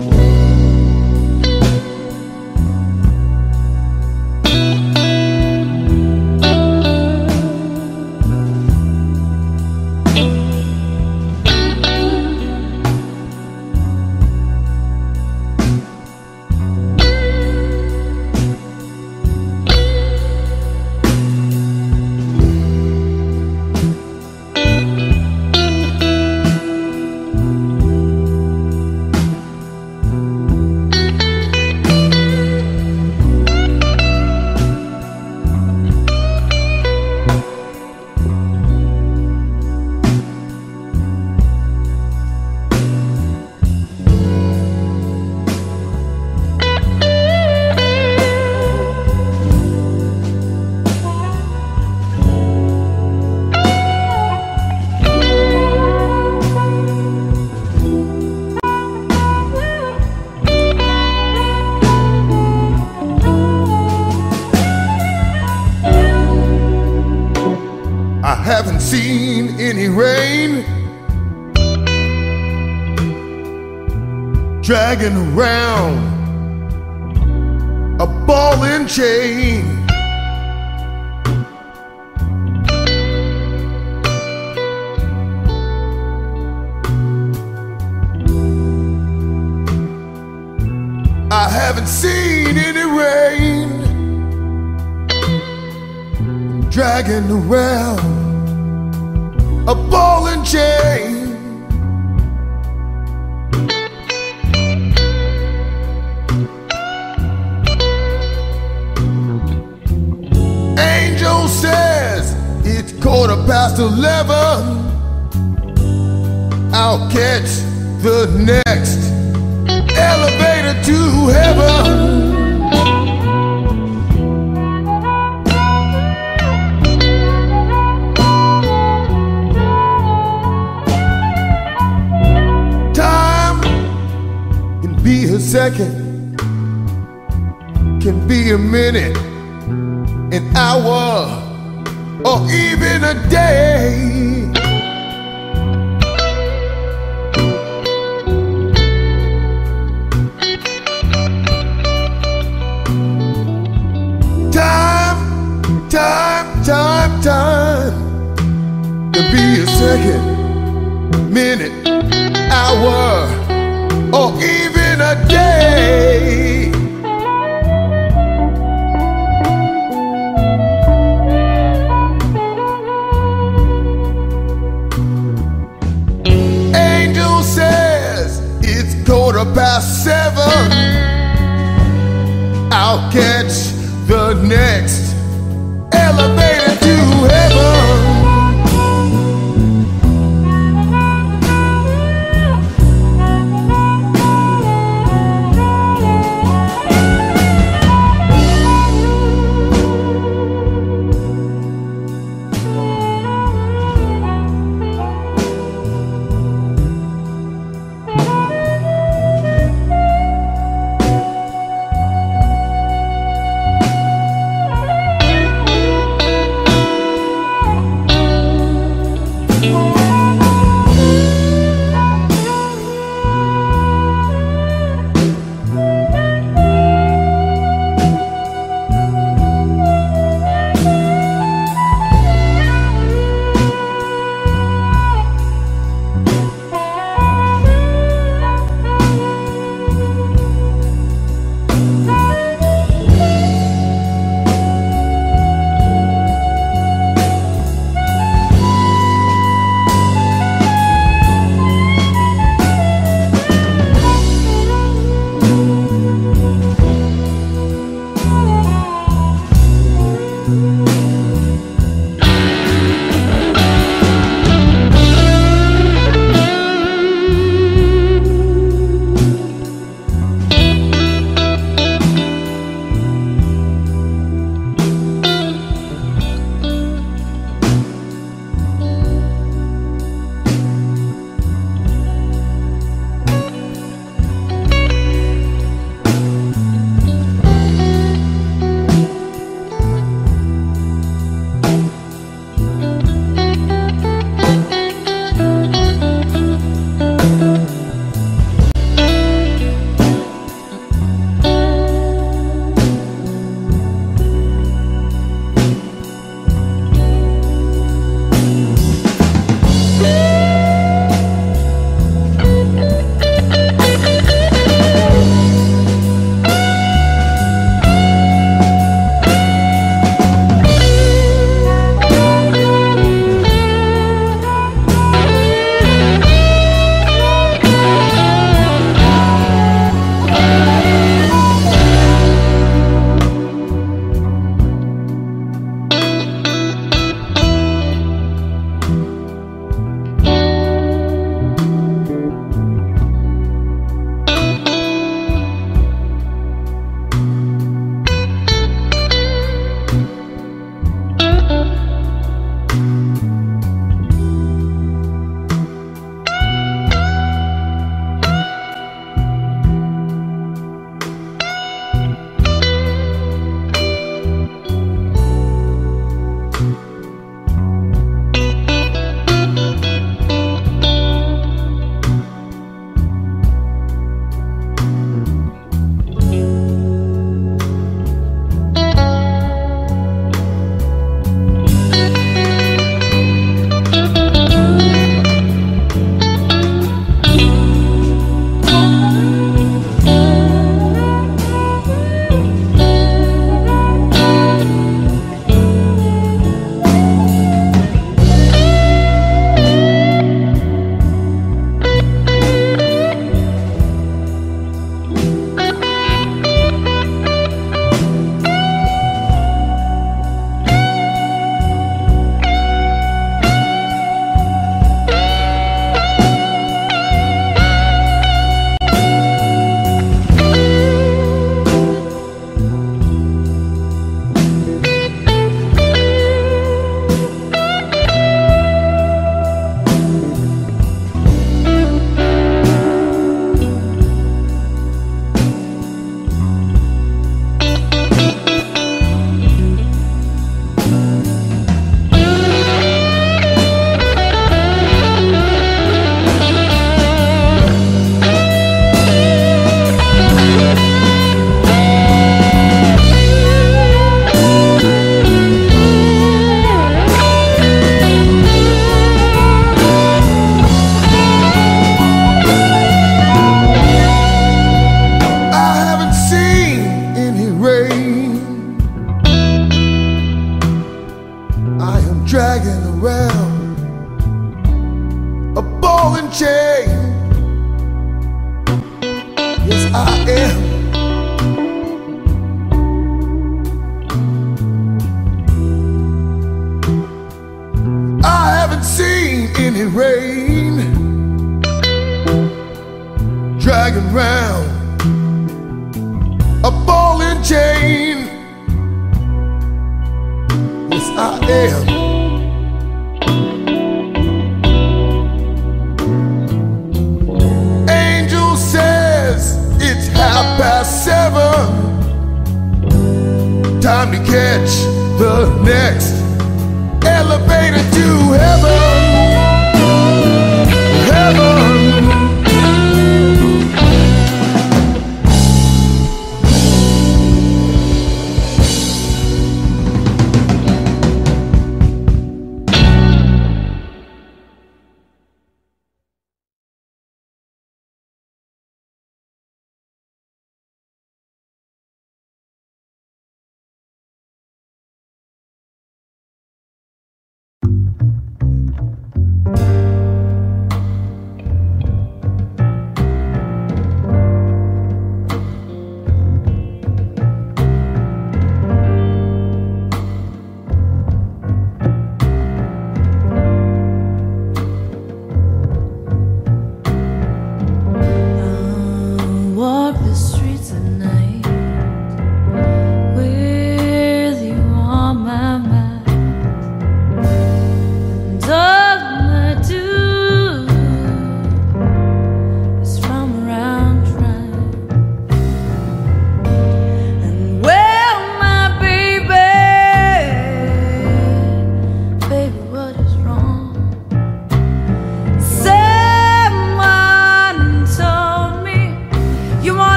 I dragging around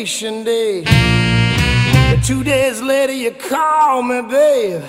vacation day. Two days later, you call me, babe,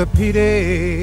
a pity.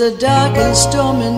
A dark and stormy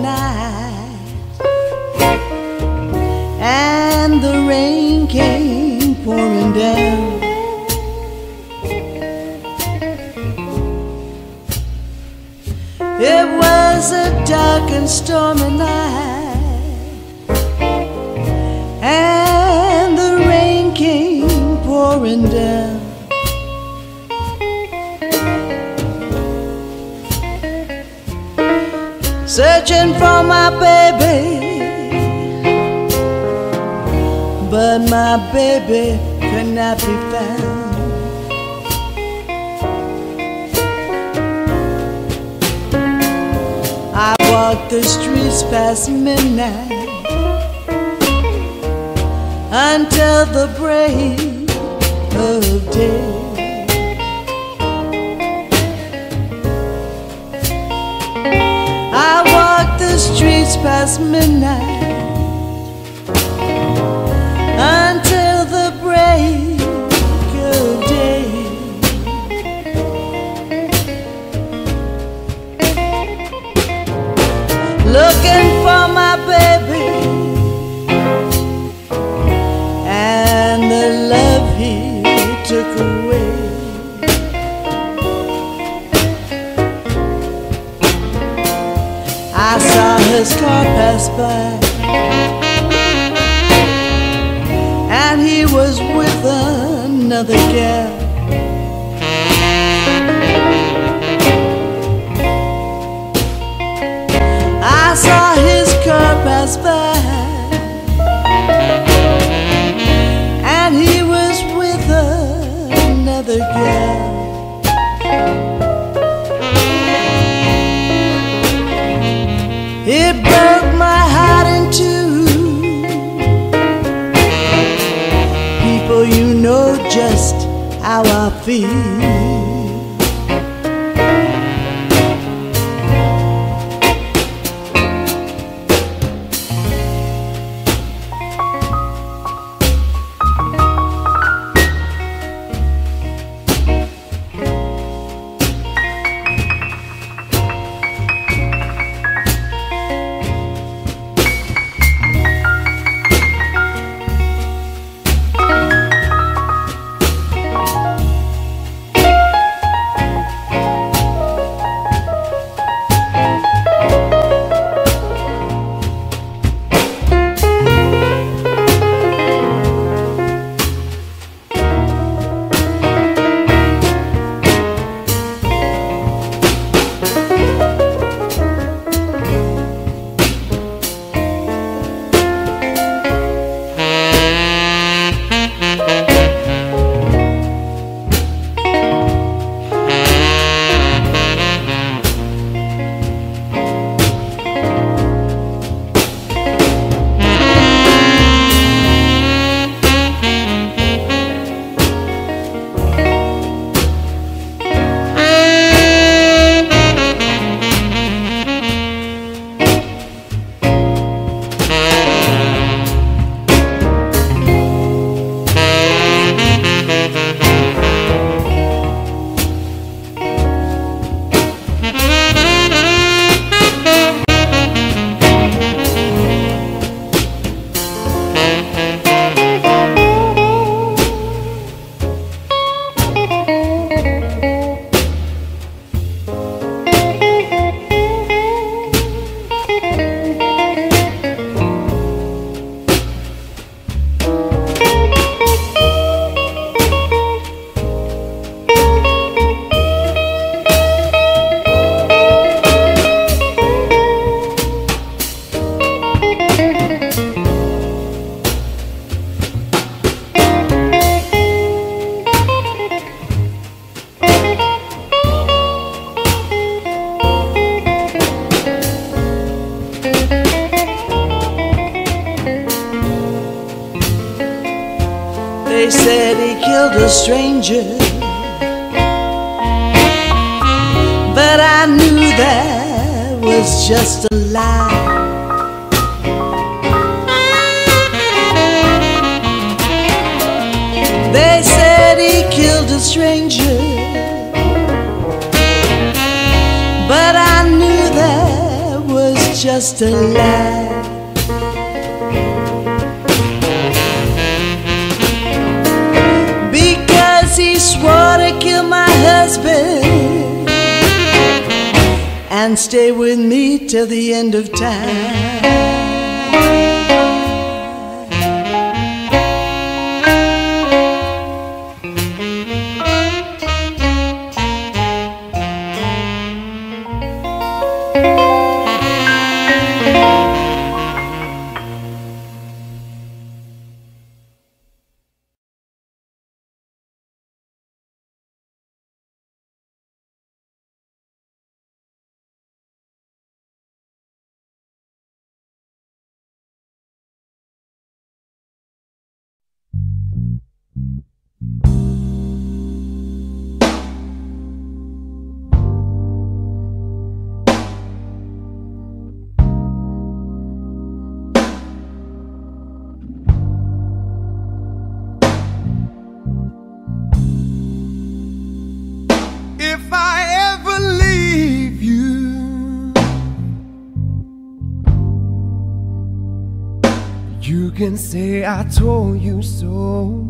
Say I told you so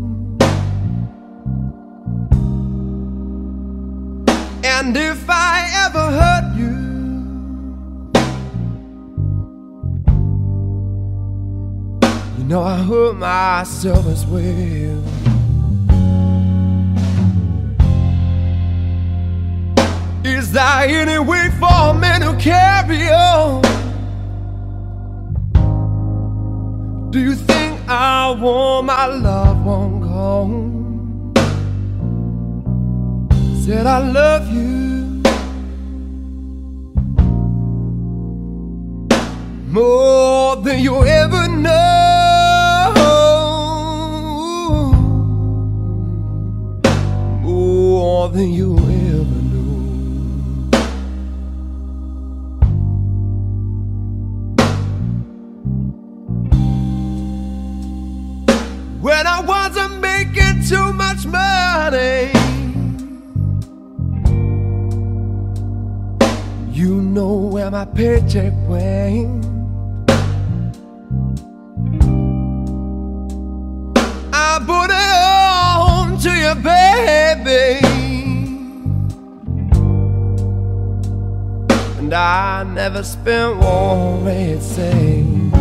And if I ever hurt you You know I hurt myself as well Is there any way for men to carry on? Do you think I want my loved one gone? Said I love you more than you ever know. More than you where my paycheck went. I put it on to you, baby. And I never spent one cent.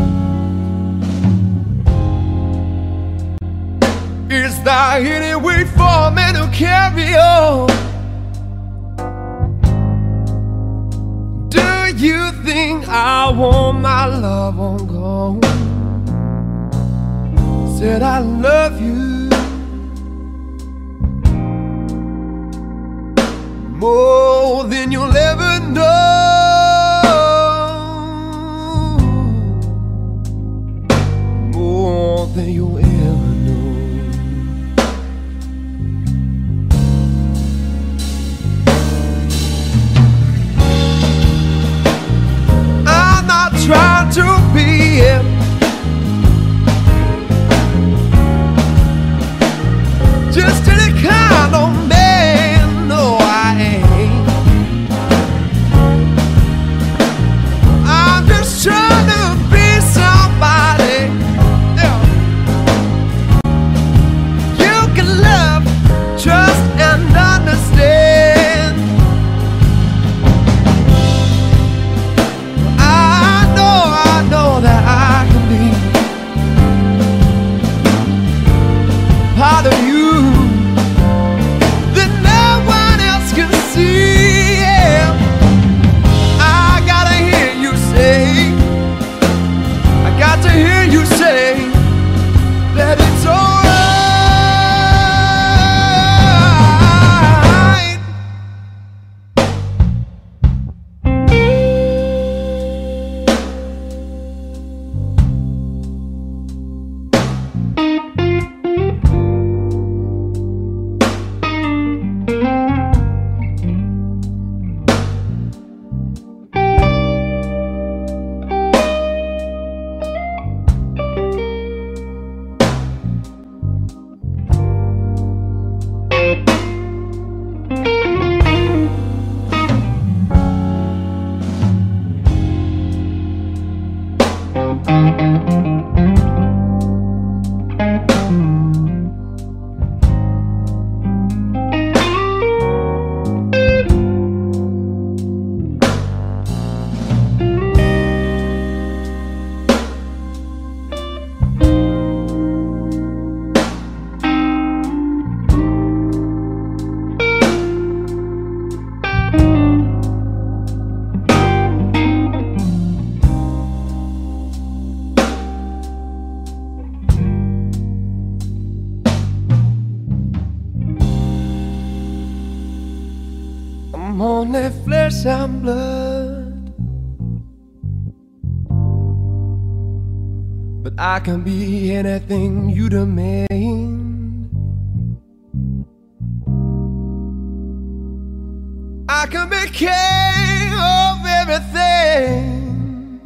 Is there any way for me to carry on? You think I want my love on gone? Said I love you more than you'll ever know. To be and blood. But I can be anything you demand. I can be king of everything.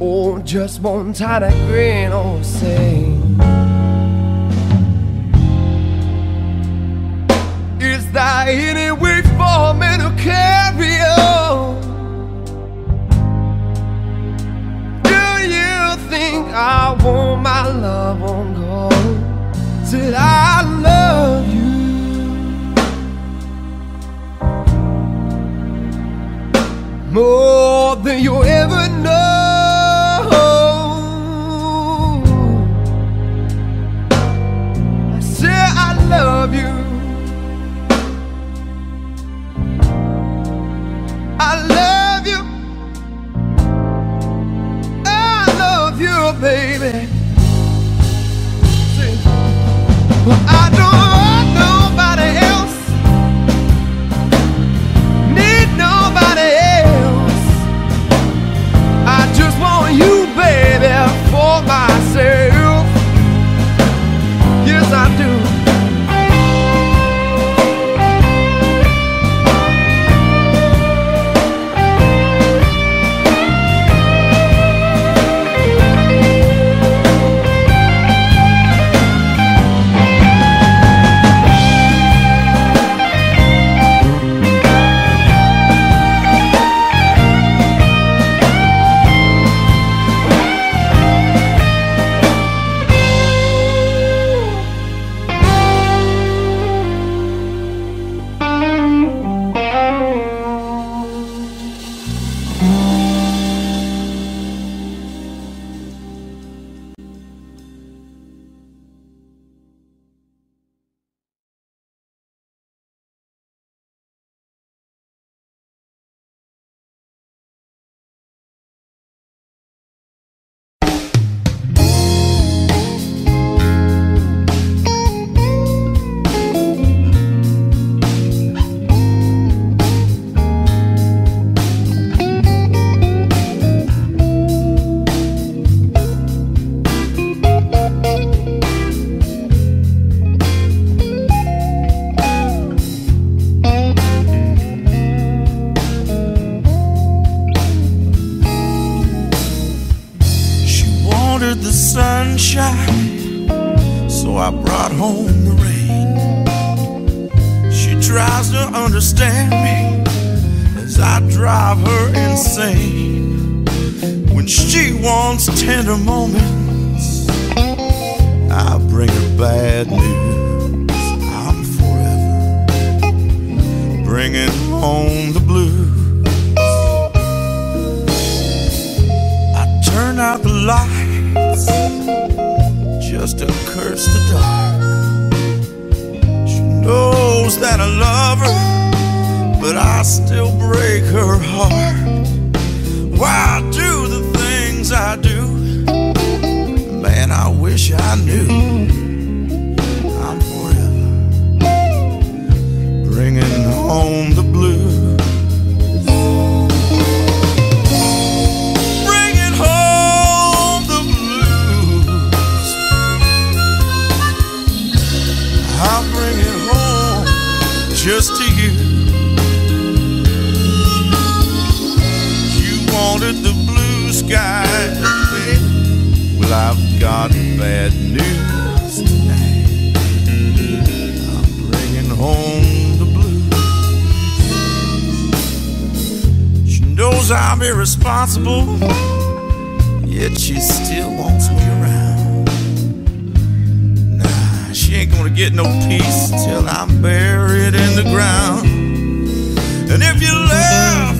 Or just one tiny grin or say. There any way for me to carry on? Do you think I want my love on gone? Said I love you more than you ever know. When she wants tender moments, I bring her bad news. I'm forever bringing home the blues. I turn out the lights just to curse the dark. She knows that I love her, but I still break her heart. Why do I do. Man, I wish I knew. I'm forever bringing home the blues. just to bad news tonight. I'm bringing home the blues. She knows I'm irresponsible, yet she still wants me around. Nah, she ain't gonna get no peace till I'm buried in the ground. And if you love,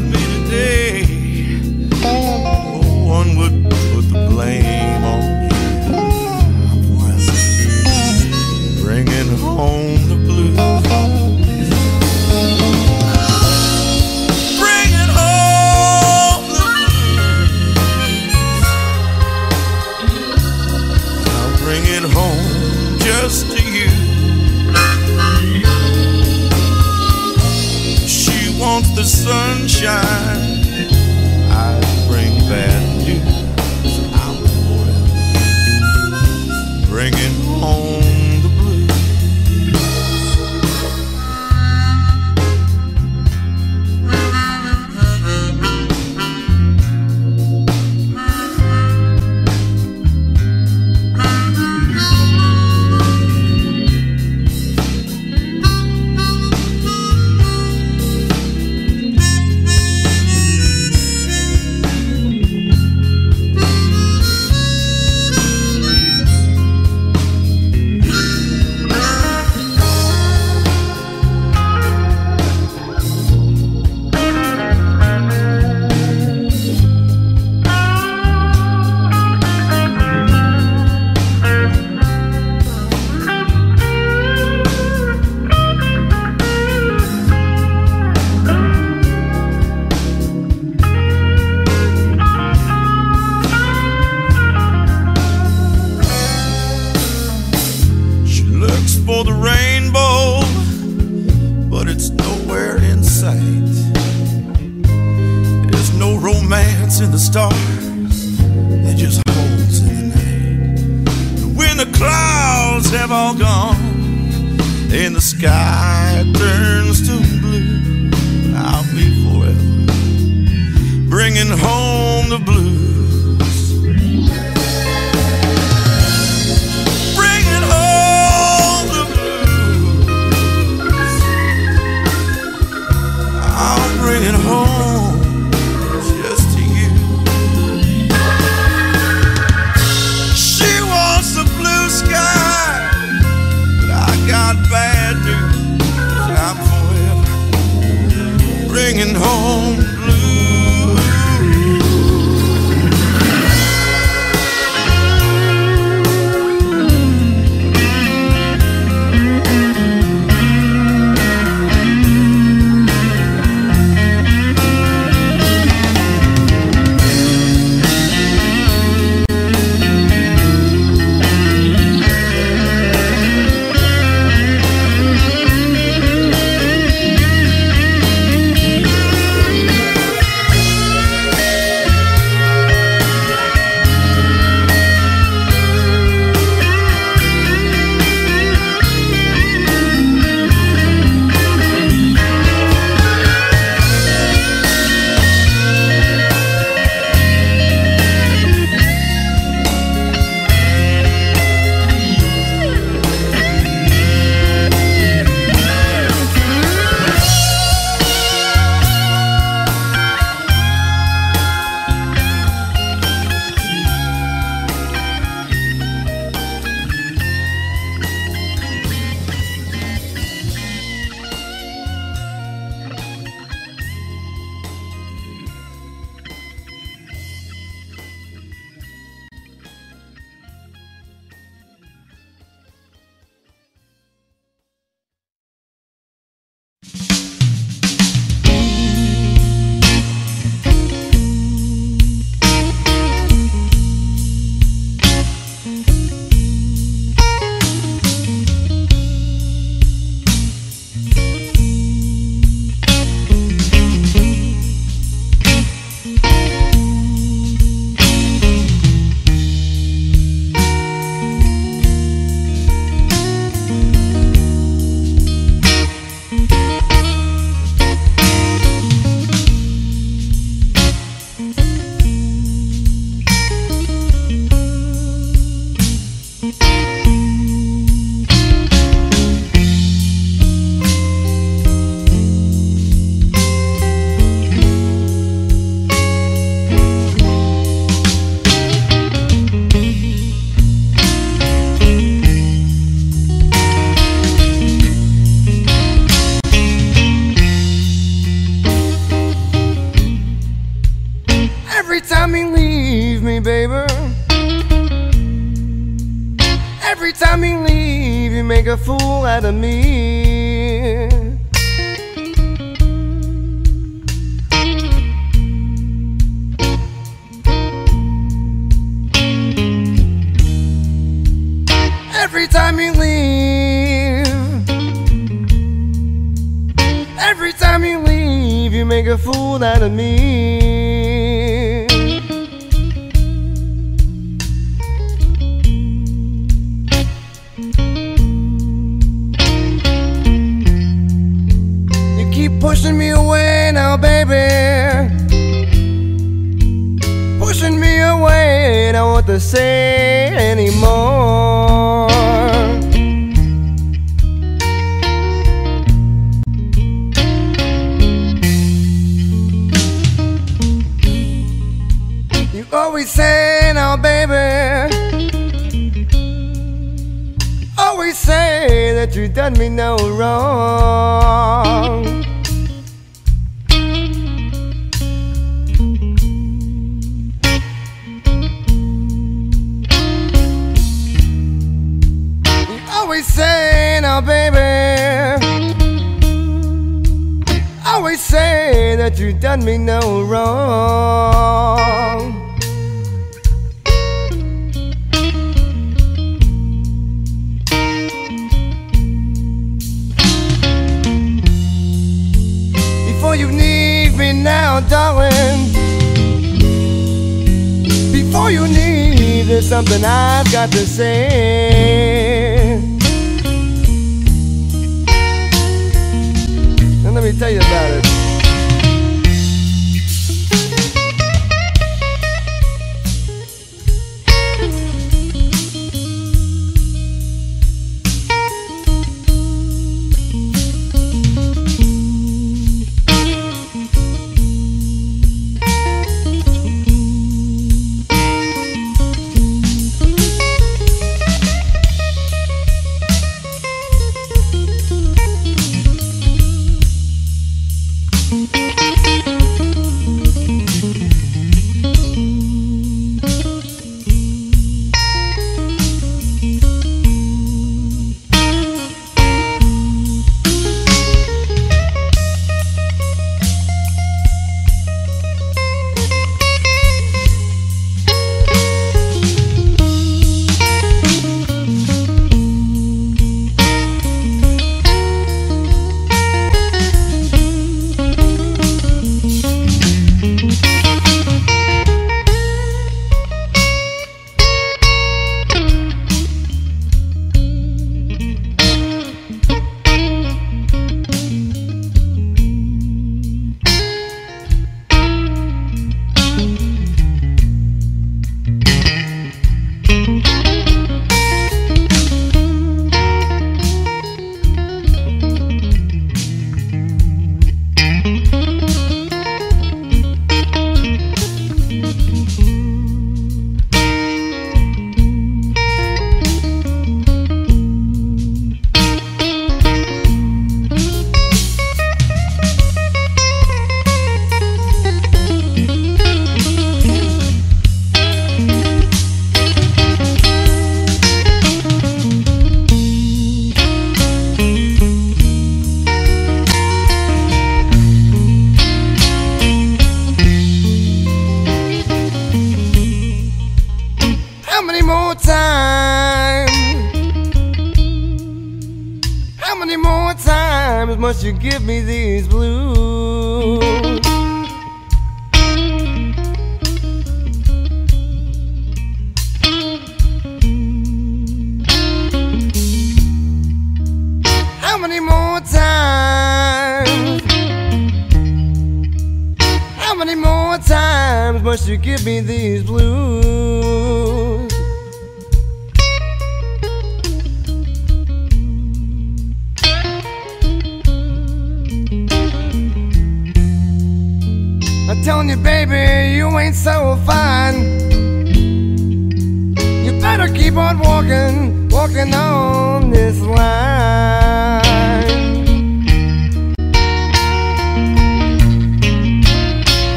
you give me these blues?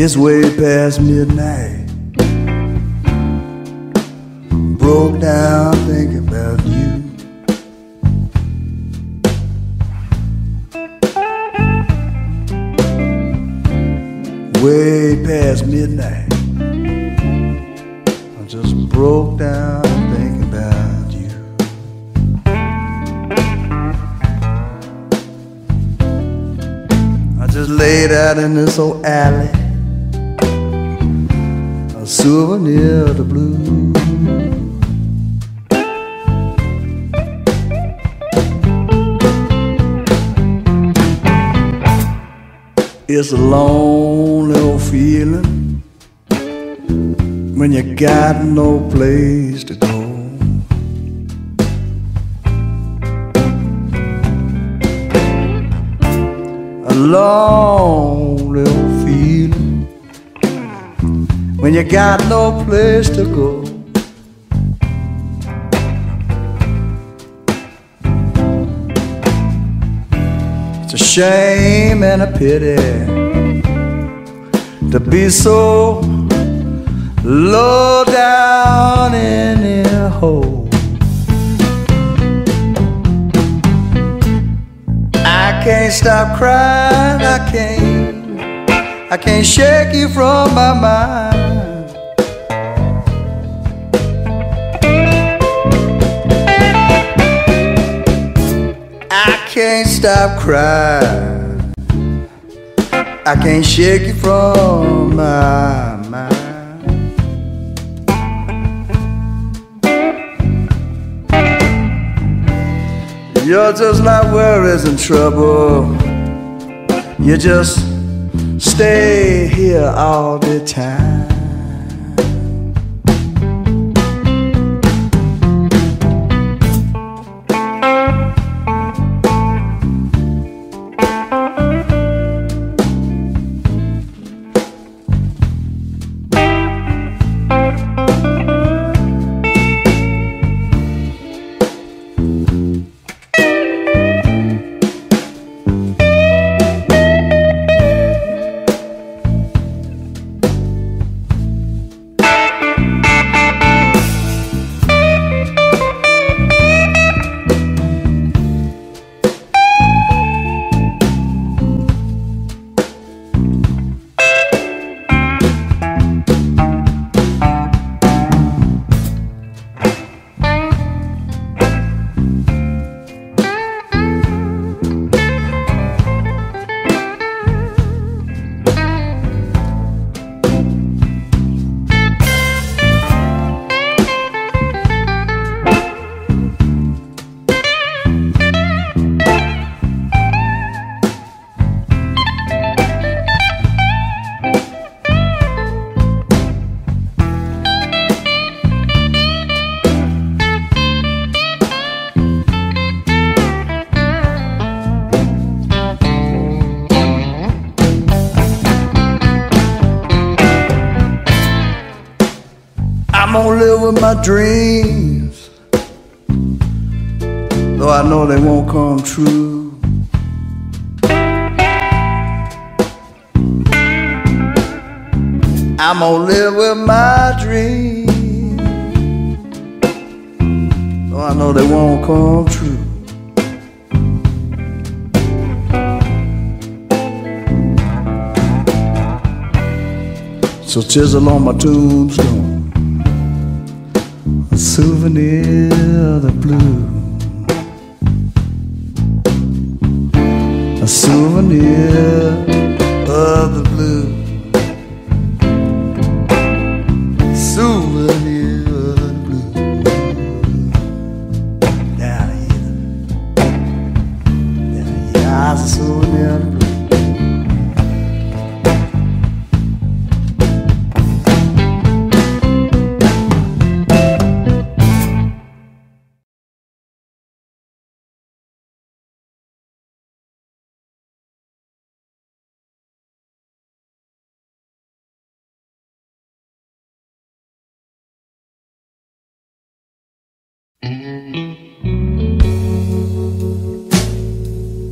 It's way past midnight. Broke down thinking about you. Way past midnight. I just broke down thinking about you. I just laid out in this old It's a lonely feeling when you got no place to go. A lonely feeling when you got no place to go. A shame and a pity to be so low down in a hole. I can't stop crying, I can't, I can't shake you from my mind. Can't stop crying. I can't shake you from my mind. You're just like worries and trouble. You just stay here all the time. Chisel on my tombstone a souvenir of the blue. A souvenir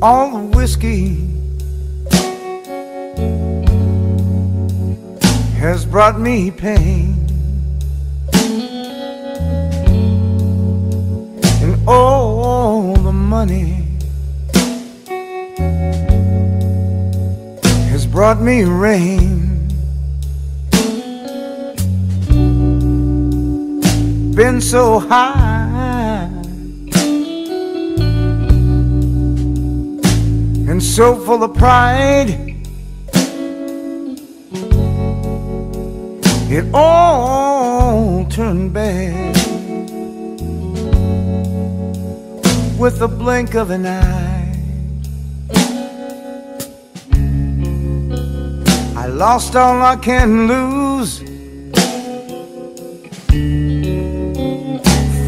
all the whiskey has brought me pain. And all the money has brought me rain. Been so high and so full of pride. It all turned bad with the blink of an eye. I lost all I can lose.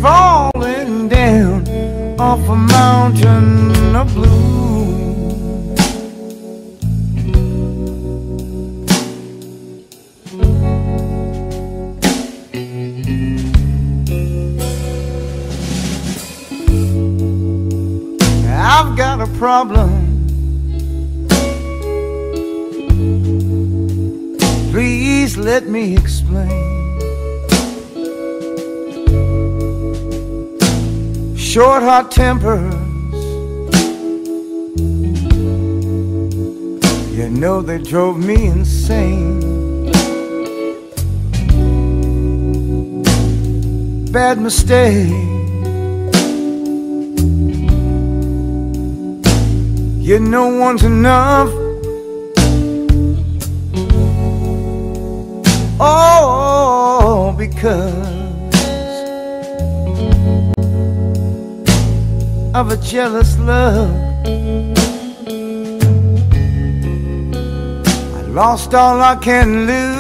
Falling down off a mountain of blue. A problem. Please let me explain. Short, hot tempers. You know they drove me insane. Bad mistake. You know one's enough. Oh, because of a jealous love. I lost all I can lose.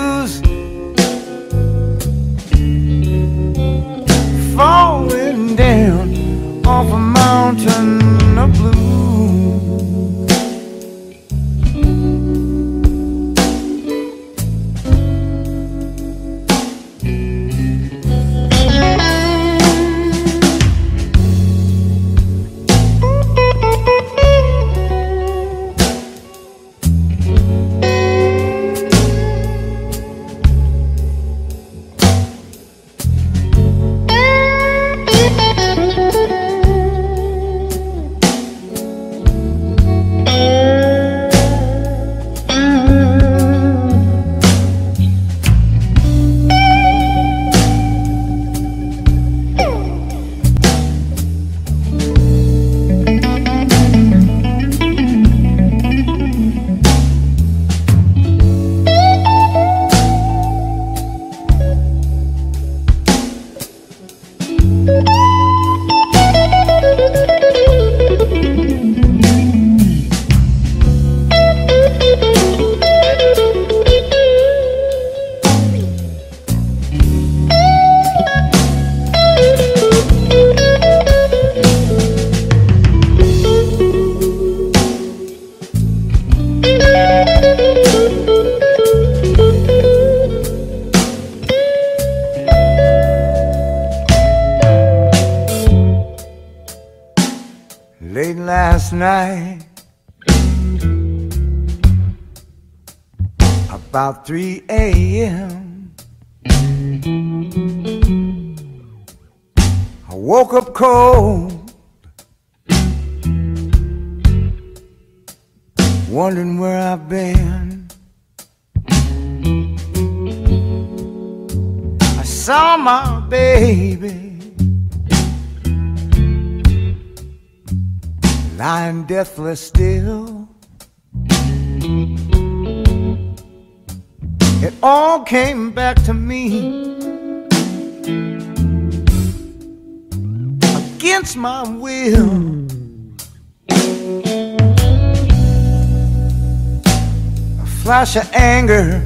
Flash of anger.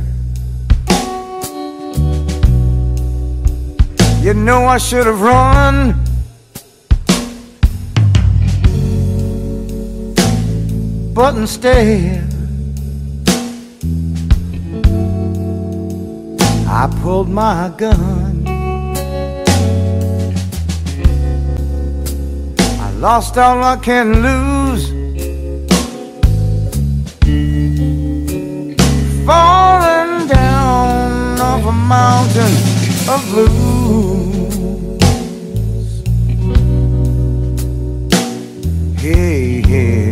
You know I should have run. But instead, I pulled my gun. I lost all I can lose. Falling down mountain of blues. Hey, hey.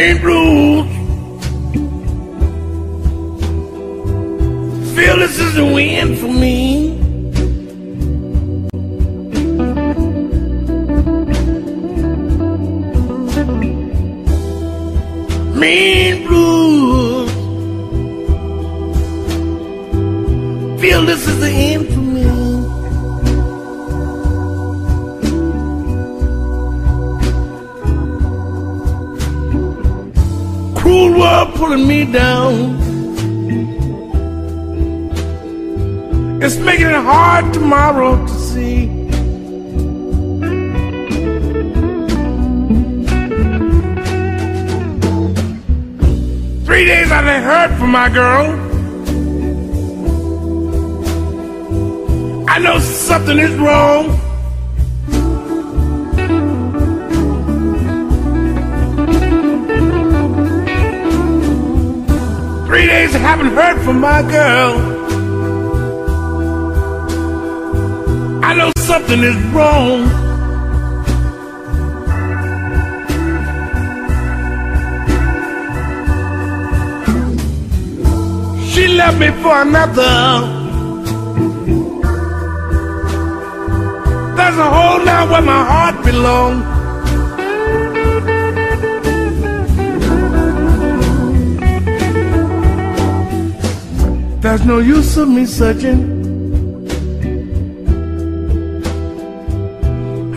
same room. girl. I know something is wrong. Three days I haven't heard from my girl. I know something is wrong. me for another. There's a hole now where my heart belongs. There's no use of me searching.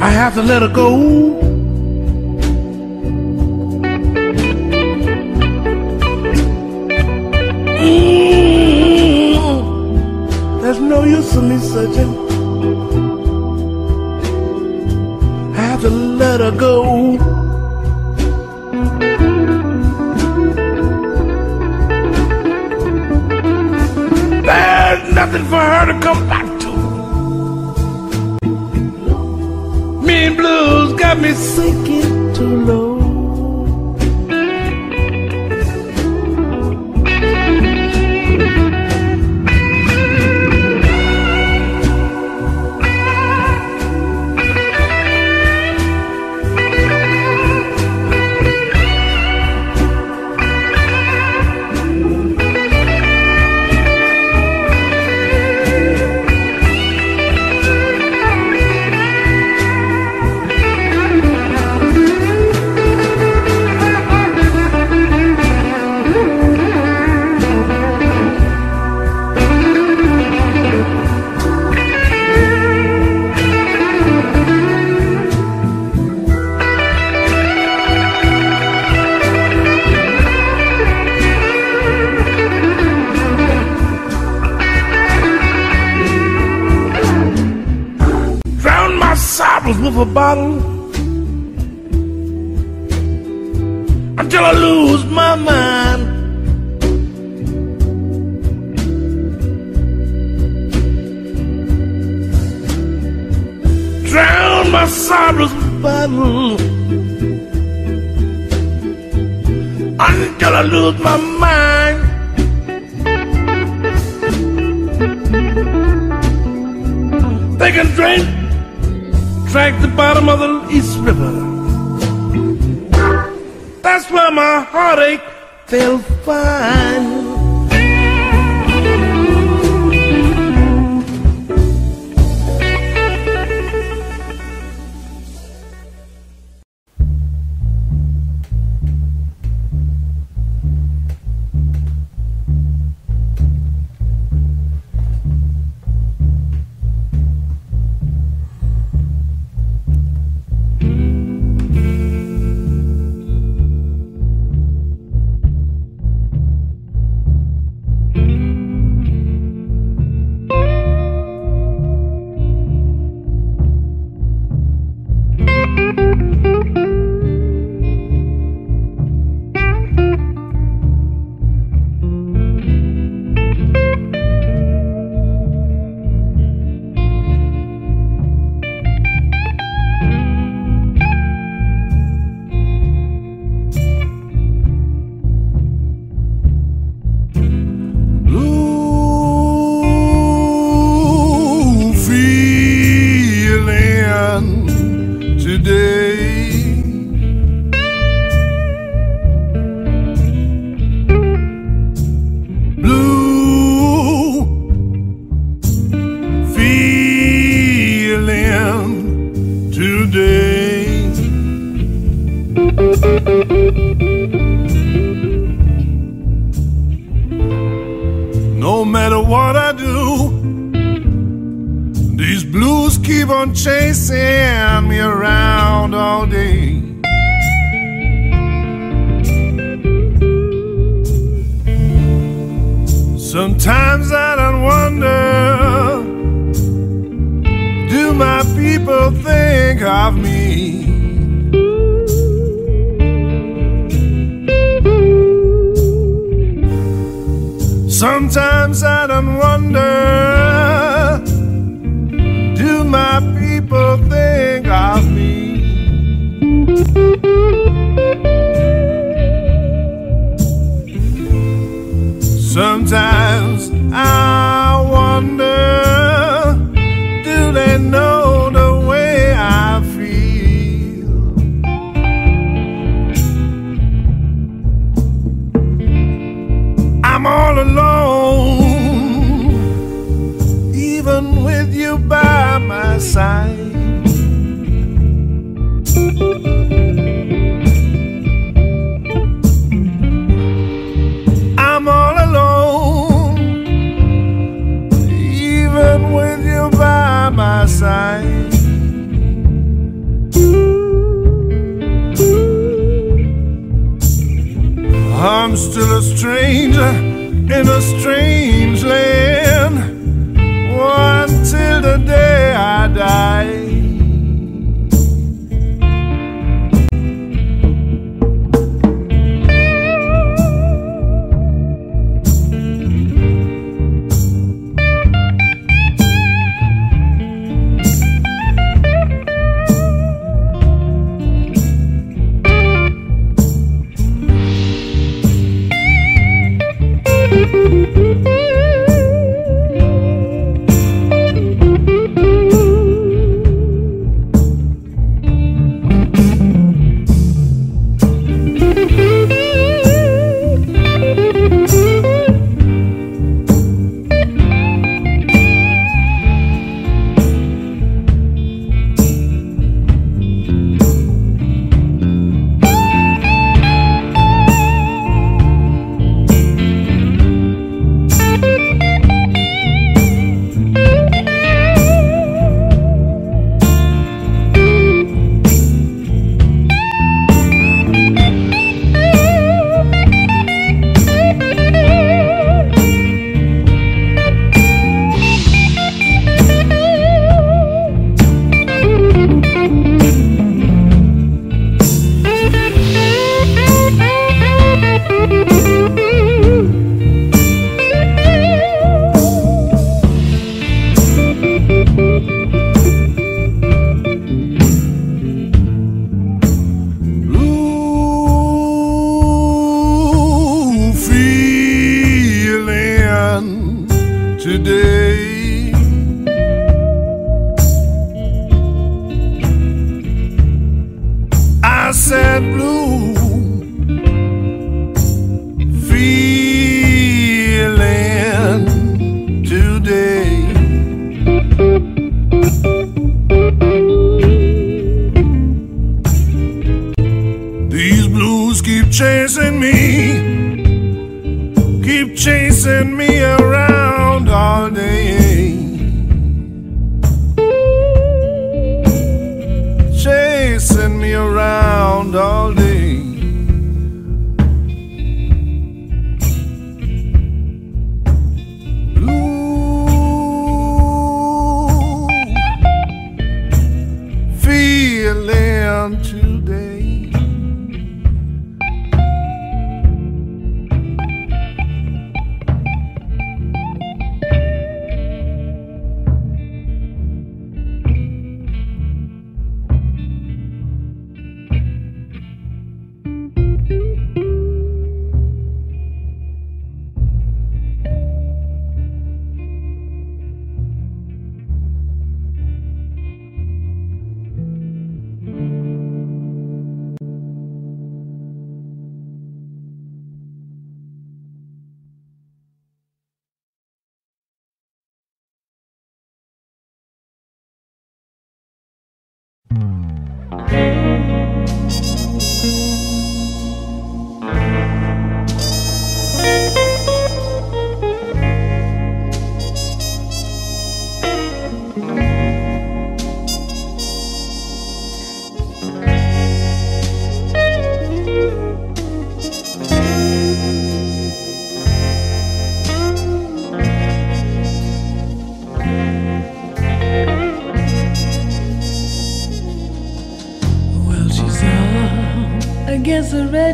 I have to let her go.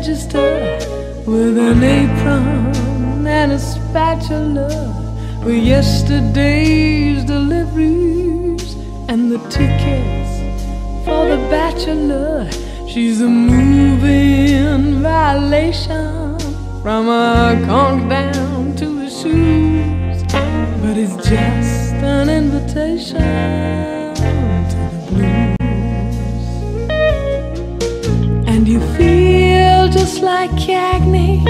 Register with an apron and a spatula with yesterday's deliveries and the tickets for the bachelor. She's a moving violation from a conk down to the shoes, but it's just an invitation to the blues. And you feel just like Cagney.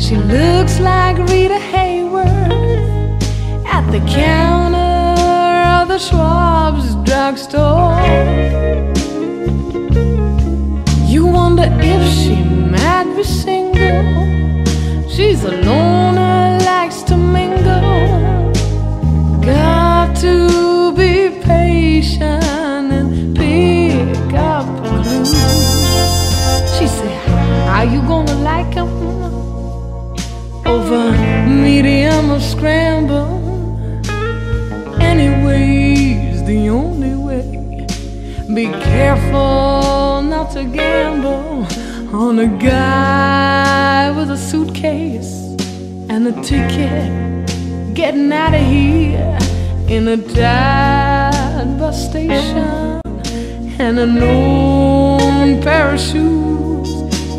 She looks like Rita Hayworth at the counter of the Schwab's drugstore. You wonder if she might be single. She's a loner, likes to mingle. Over medium or scramble. Anyways, the only way. Be careful not to gamble on a guy with a suitcase and a ticket getting out of here in a tight bus station and a known pair of shoes.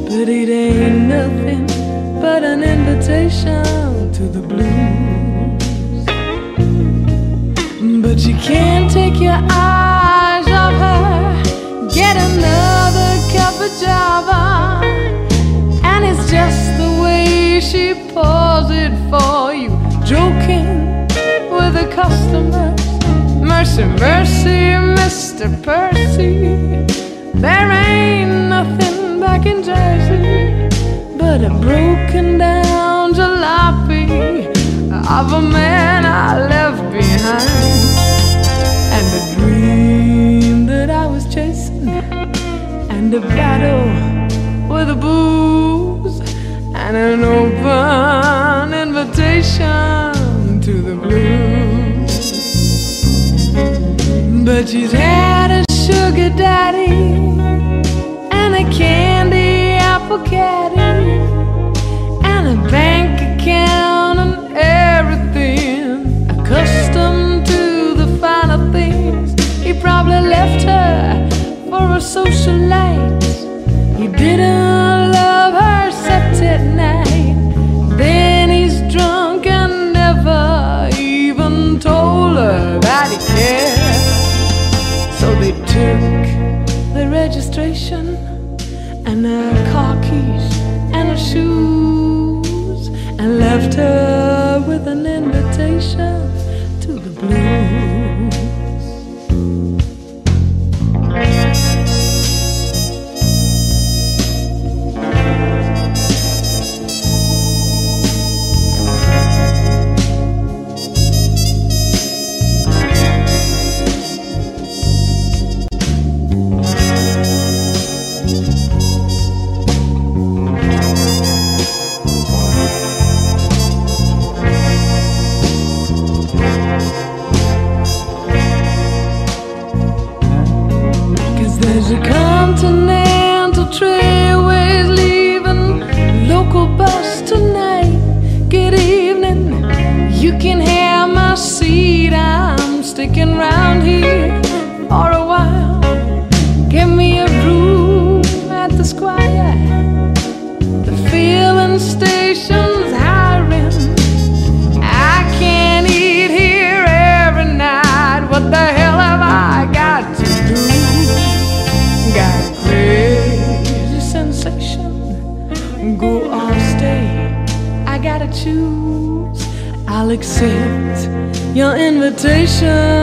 But it ain't nothing but an invitation to the blues. But you can't take your eyes off her. Get another cup of java. And it's just the way she pours it for you. Joking with the customers. Mercy, mercy, Mr. Percy. There ain't nothing back in Jersey but a broken down jalopy of a man I left behind. And a dream that I was chasing, and a battle with the booze, and an open invitation to the blues. But she's had a sugar daddy and a candy and a bank account and everything. Accustomed to the finer things, he probably left her for a socialite. He didn't love her except at night. Then he's drunk and never even told her that he cared. So they took the registration and I. and left her with an invitation to the blues. your invitation.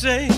say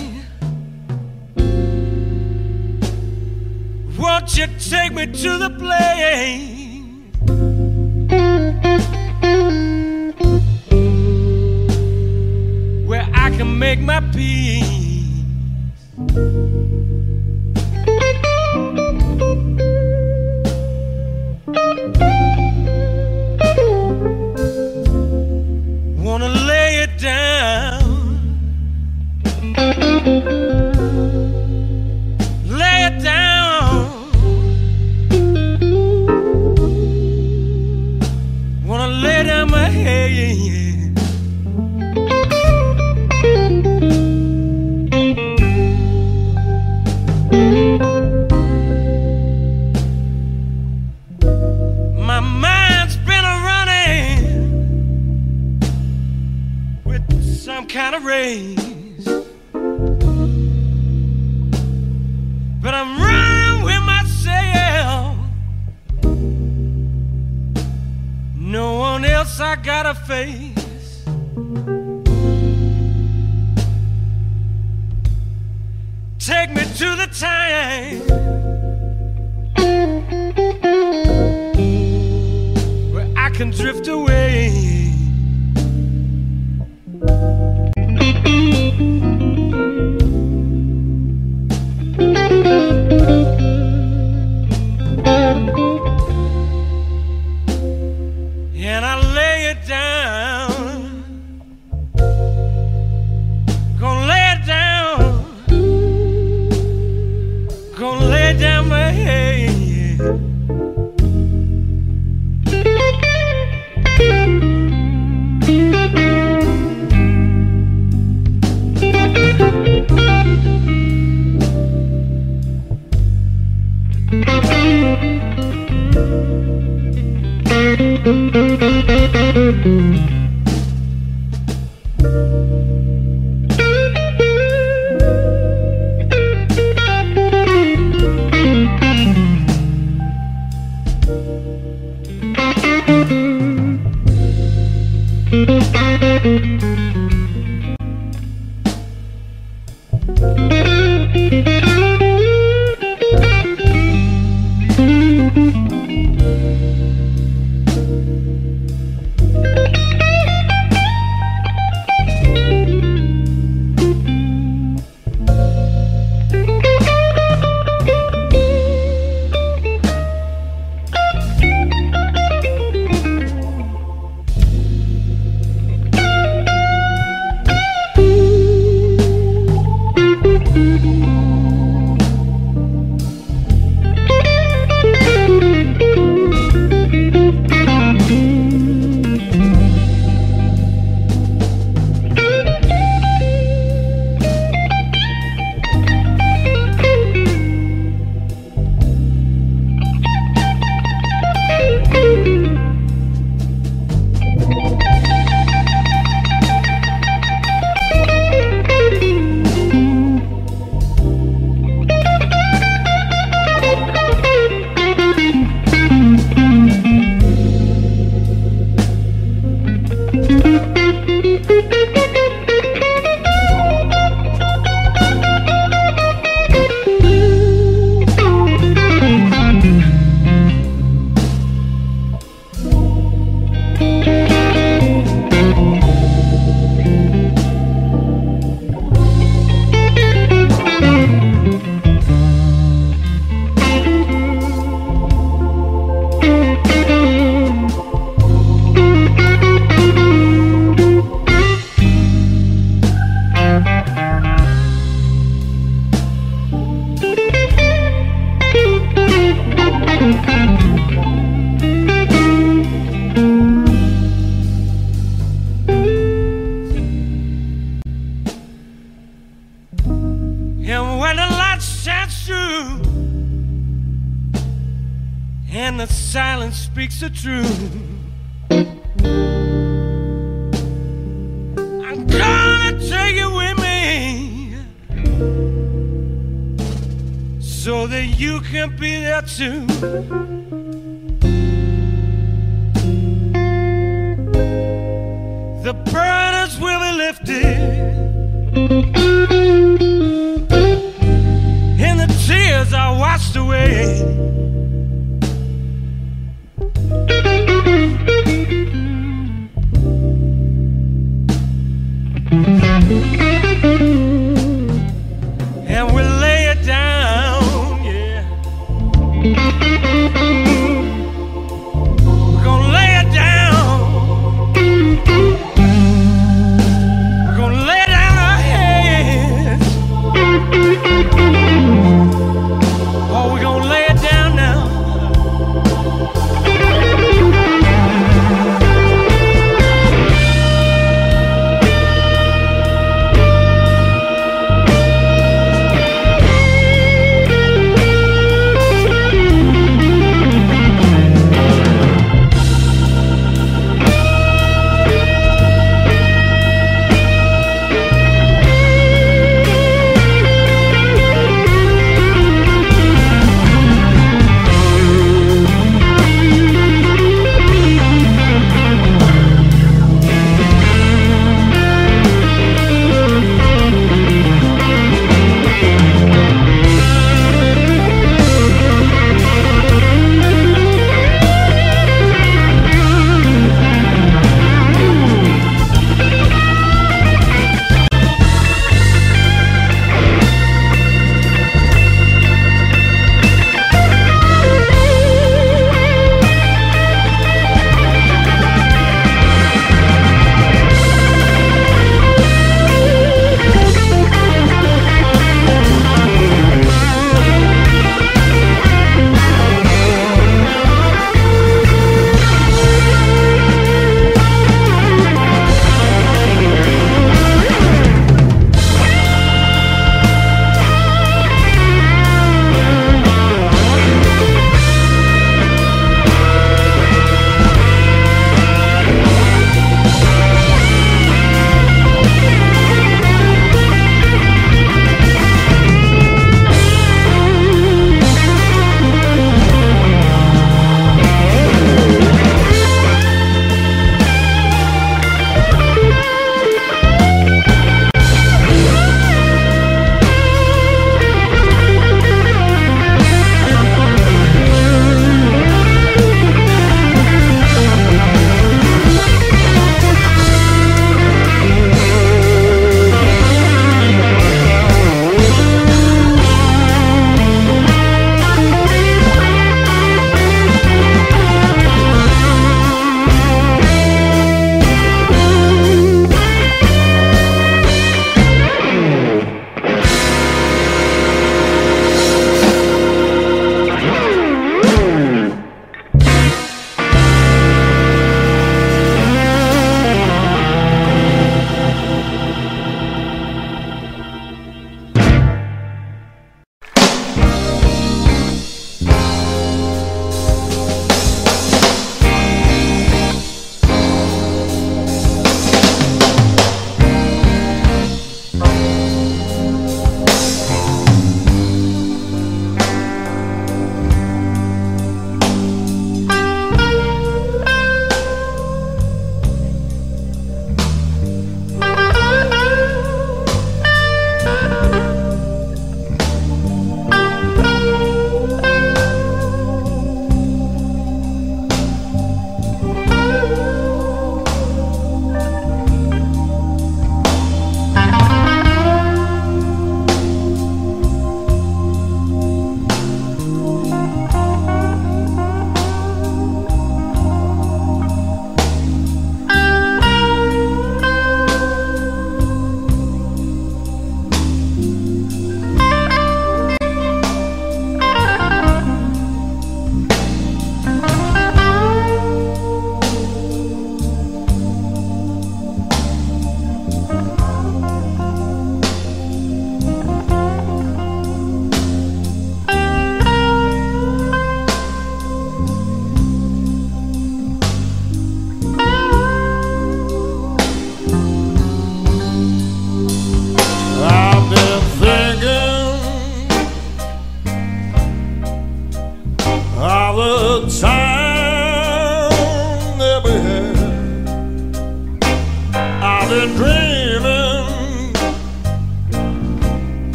the truth.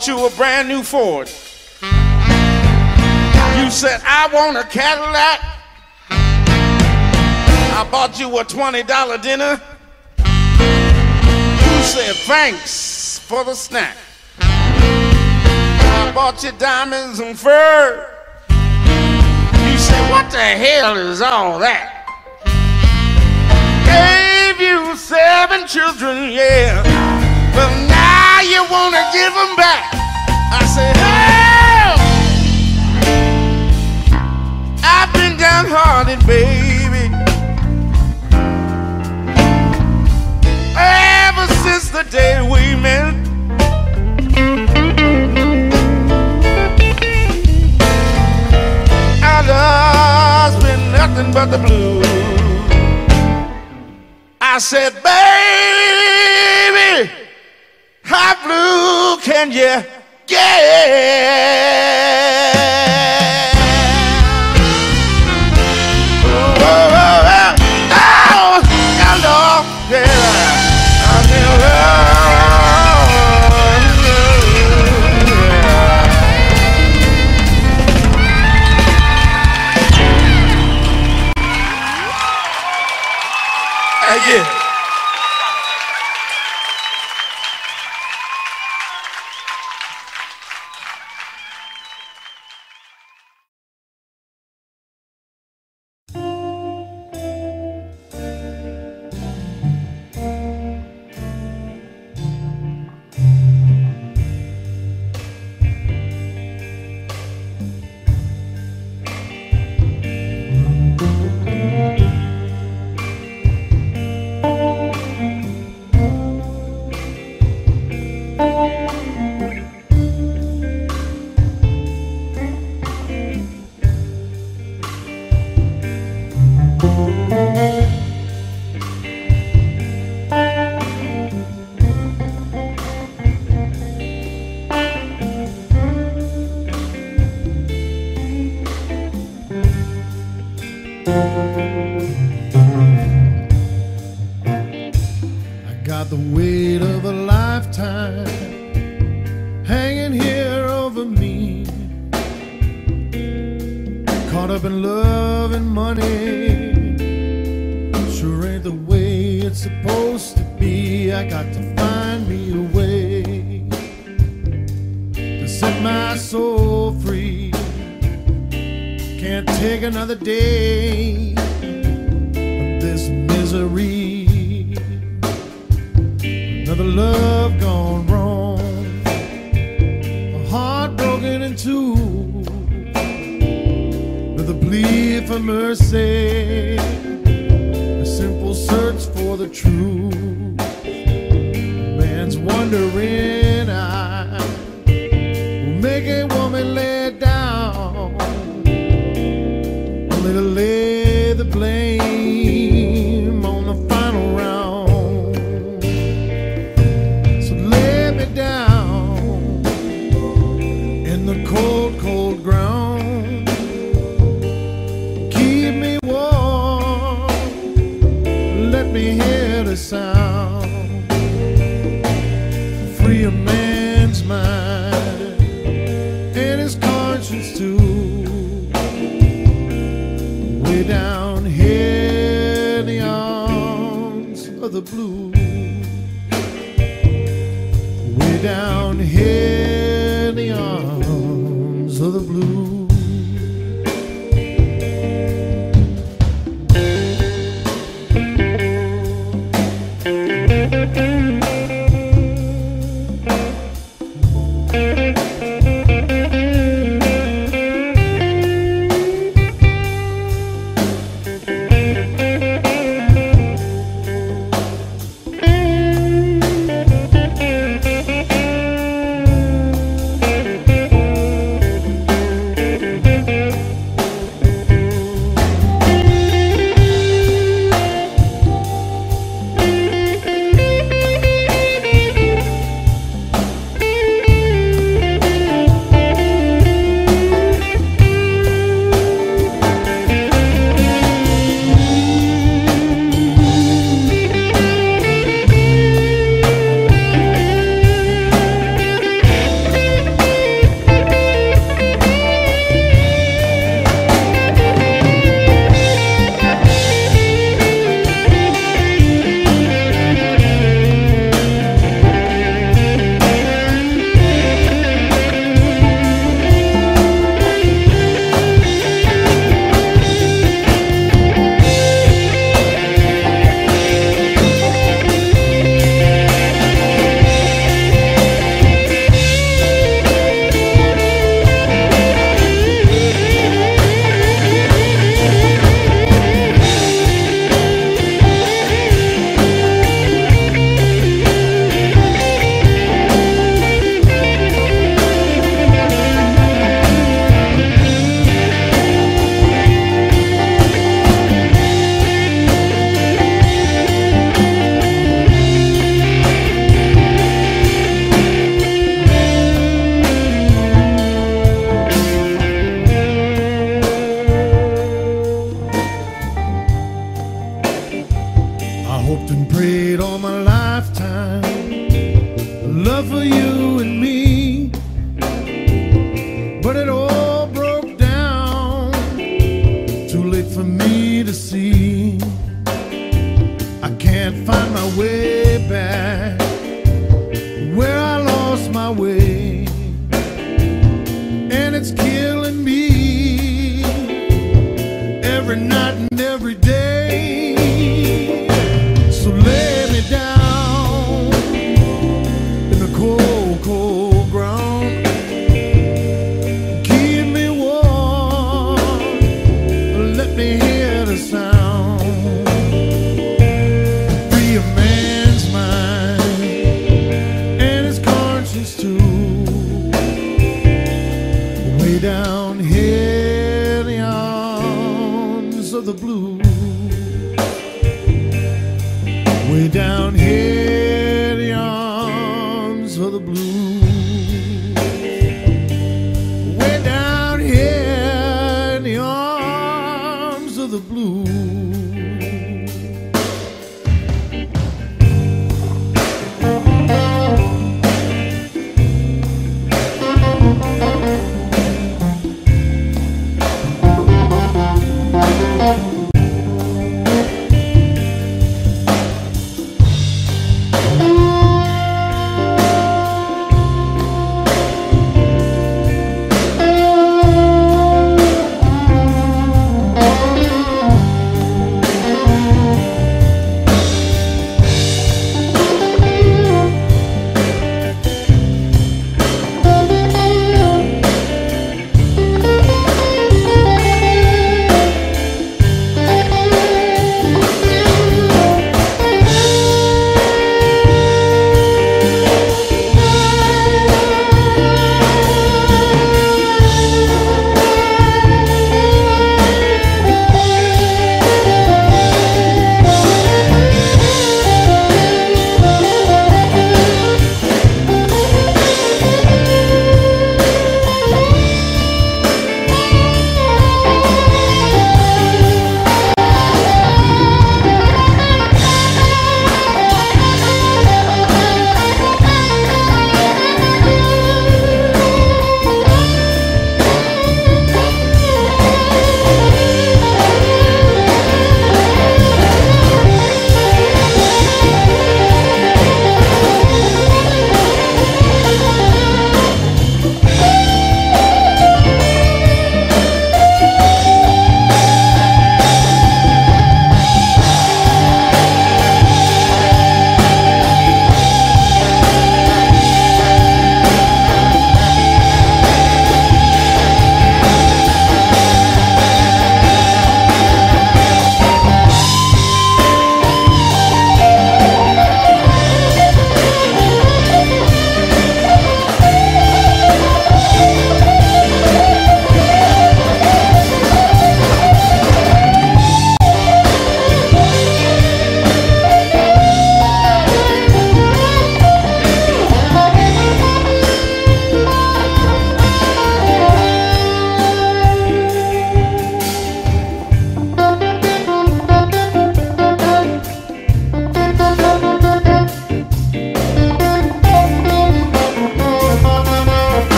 Bought you a brand new Ford. You said, I want a Cadillac. I bought you a $20 dinner. You said, thanks for the snack. I bought you diamonds and fur. You said, what the hell is all that? Gave you seven children, yeah. But now you wanna give them back. I said, hell! I've been downhearted, baby. Ever since the day we met. Love's been nothing but the blues. I said, baby, can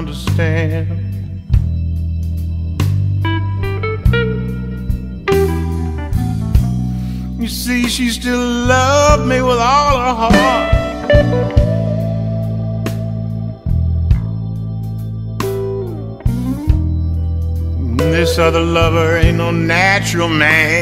understand. You see, she still loved me with all her heart. This other lover ain't no natural man.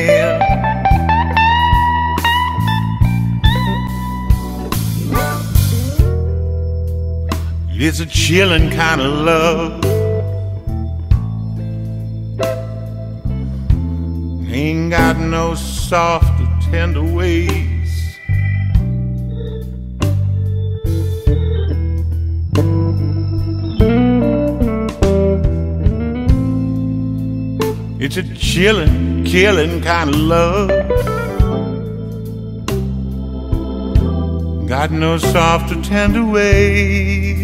Chilling kind of love. Ain't got no soft or tender ways. It's a chilling, killing kind of love. Got no soft or tender ways.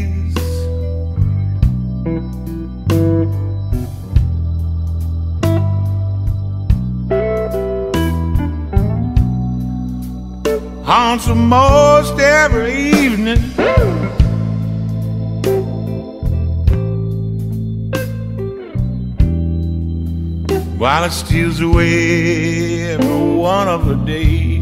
Steals away every one of her days.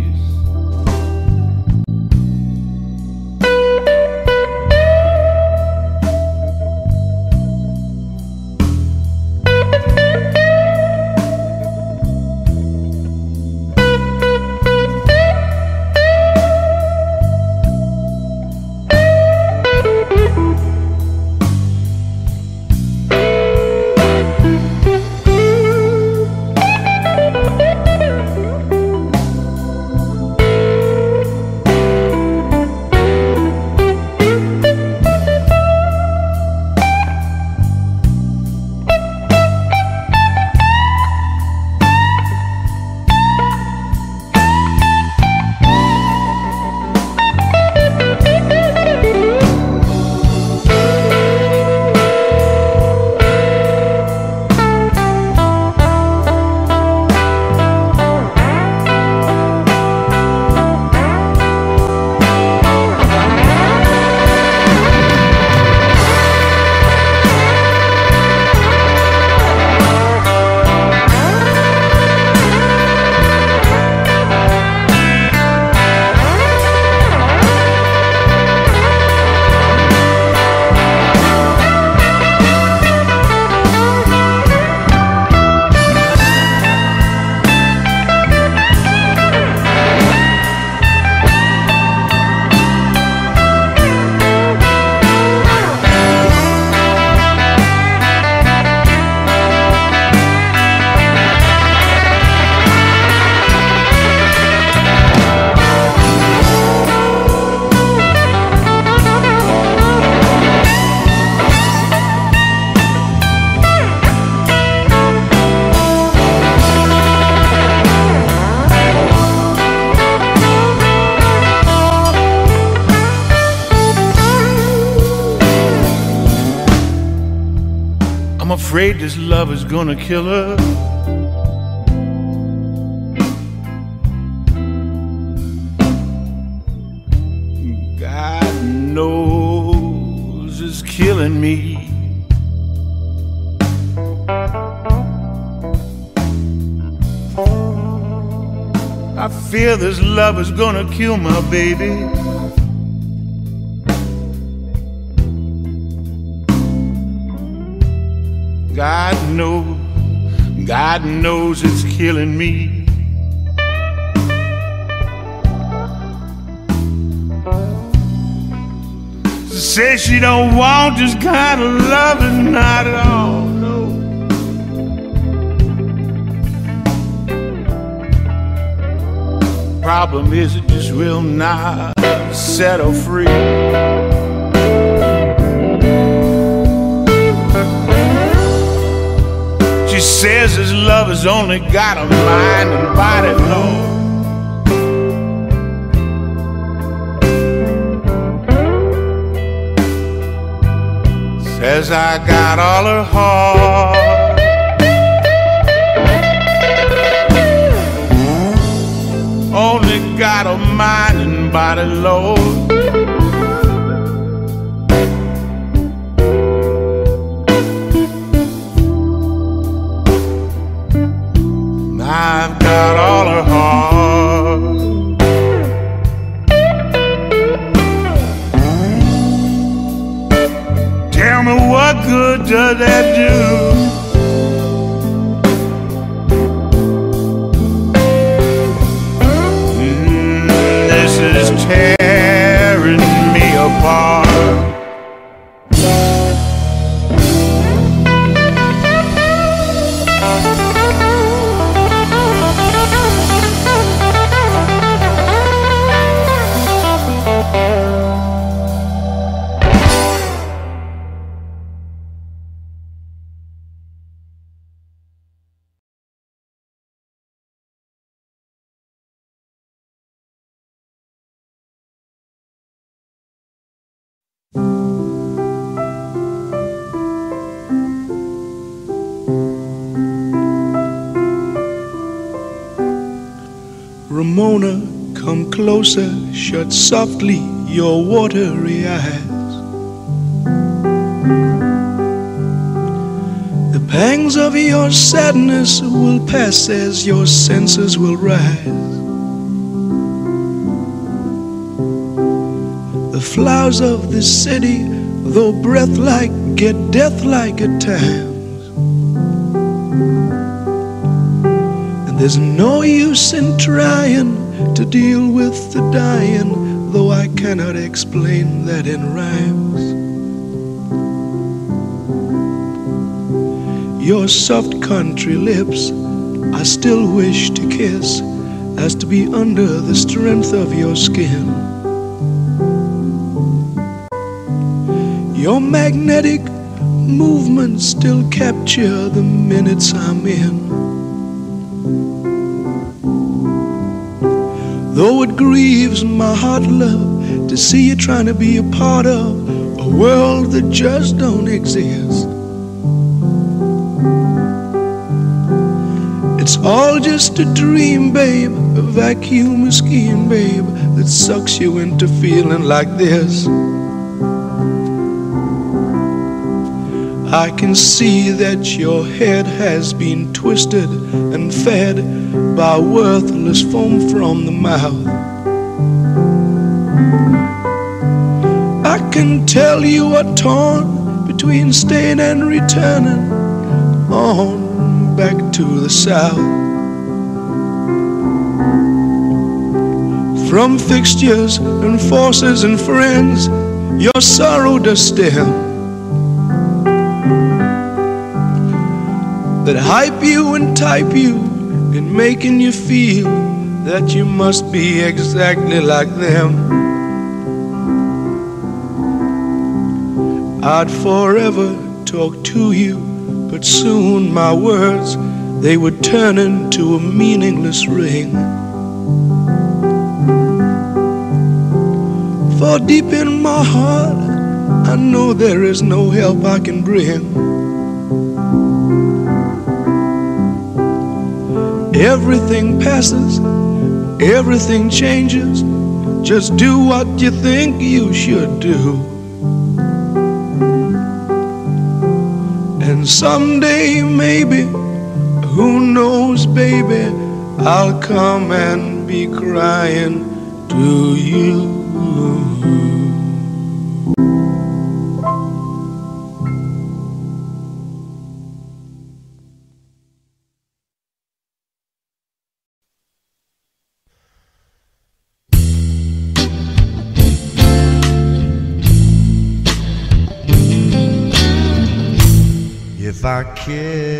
Afraid this love is gonna kill her. God knows it's killing me. I fear this love is gonna kill my baby. God knows it's killing me. Says she don't want this kind of loving, not at all, no. Problem is, it just will not set her free. Says his love has only got a mind and body, Lord. Says I got all her heart. Only got a mind and body, Lord. That do? Closer, shut softly your watery eyes. The pangs of your sadness will pass as your senses will rise. The flowers of the city, though breath like, get death like at times. And there's no use in trying to deal with the dying, though I cannot explain that in rhymes. Your soft country lips I still wish to kiss, as to be under the strength of your skin. Your magnetic movements still capture the minutes I'm in. Though it grieves my heart, love, to see you trying to be a part of a world that just don't exist. It's all just a dream, babe, a vacuum skin, babe, that sucks you into feeling like this. I can see that your head has been twisted and fed by worthless foam from the mouth. I can tell you are torn between staying and returning on back to the south. From fixtures and forces and friends, your sorrow does stem. that hype you and type you in making you feel that you must be exactly like them. I'd forever talk to you, but soon my words they would turn into a meaningless ring. For deep in my heart, I know there is no help I can bring. Everything passes, everything changes. Just do what you think you should do. And someday, maybe, who knows, baby, I'll come and be crying to you. If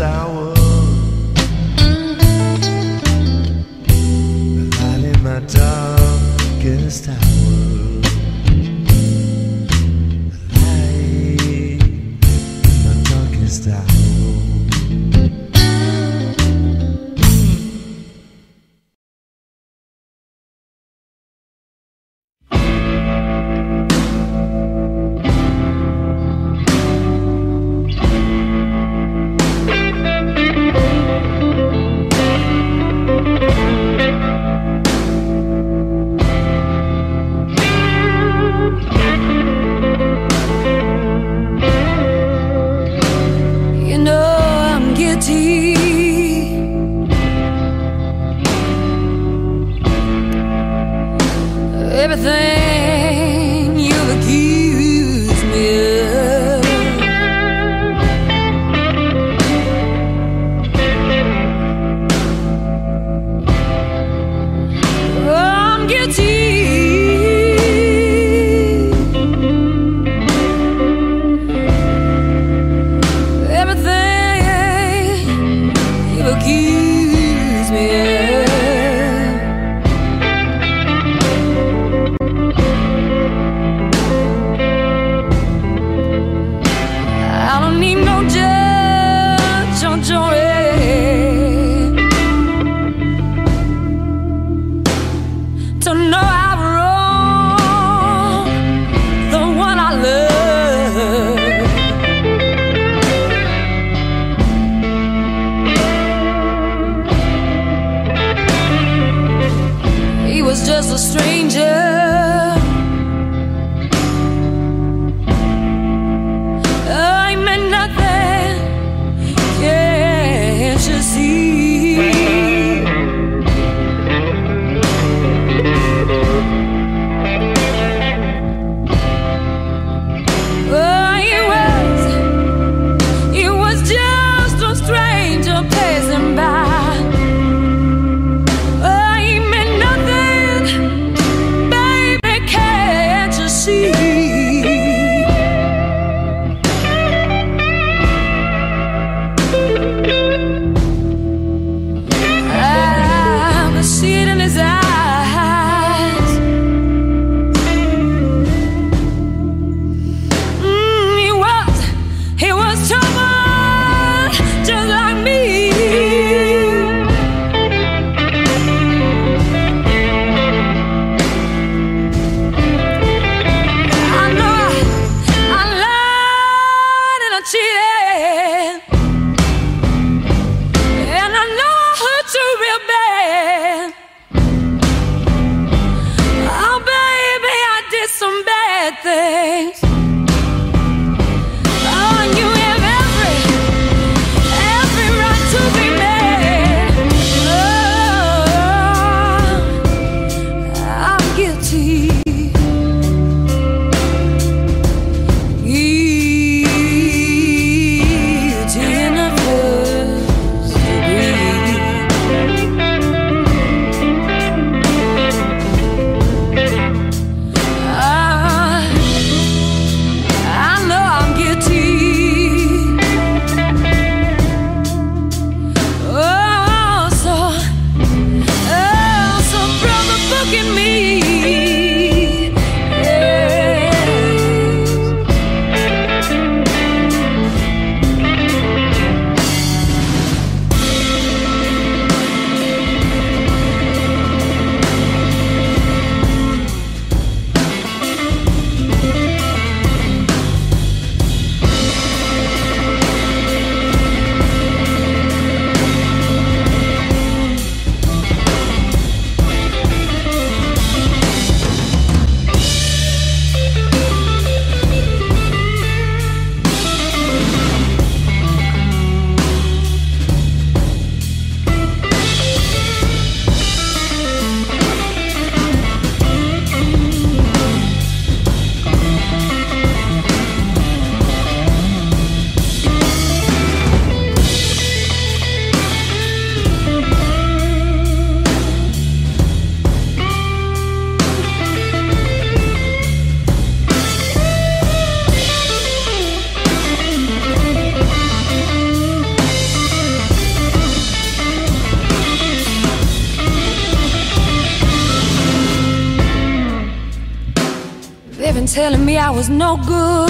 hour. Was no good.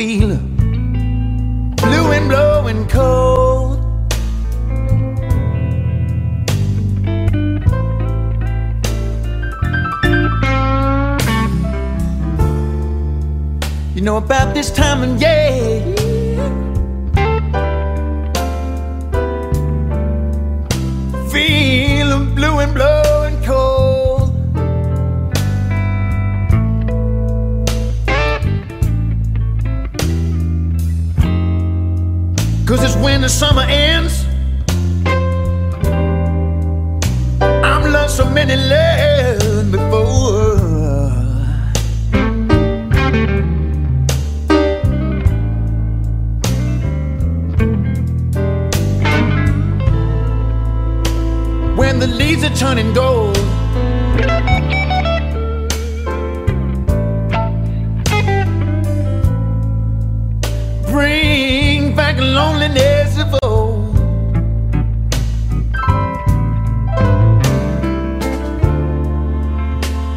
I feel blue and blowing cold. You know about this time of year. Feeling blue and blowing when the summer ends. I'm lost so many lands before. when the leaves are turning gold. Bring back loneliness of old.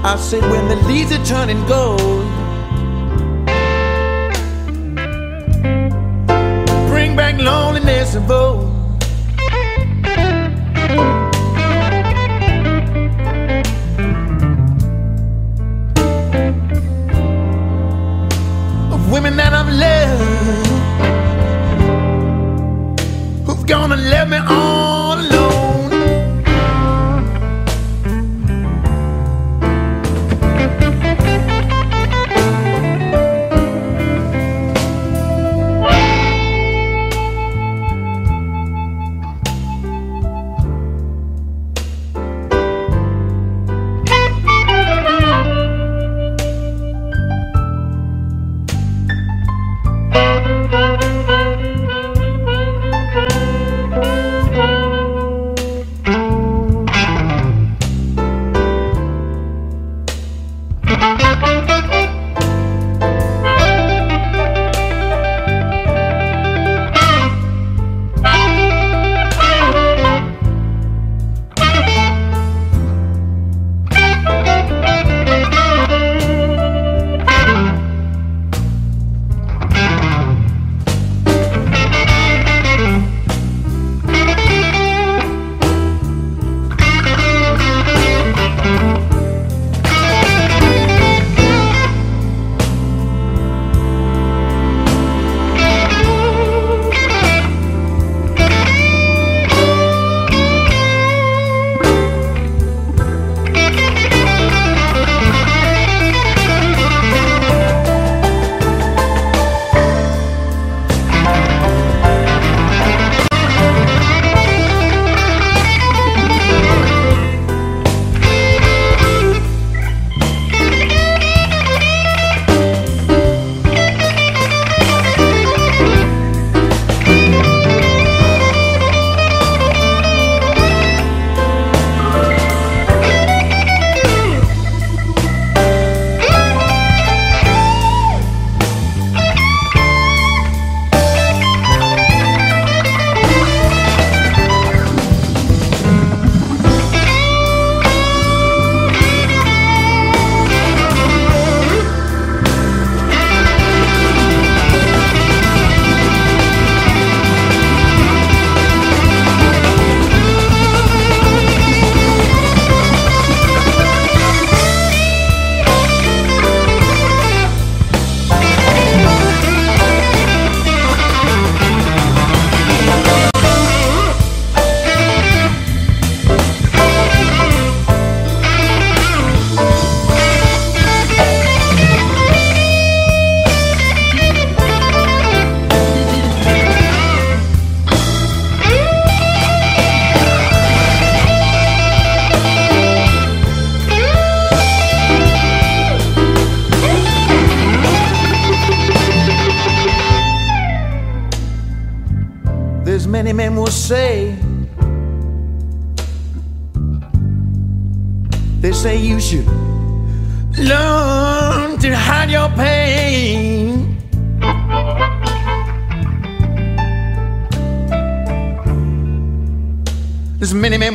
I said when the leaves are turning gold. Bring back loneliness of old.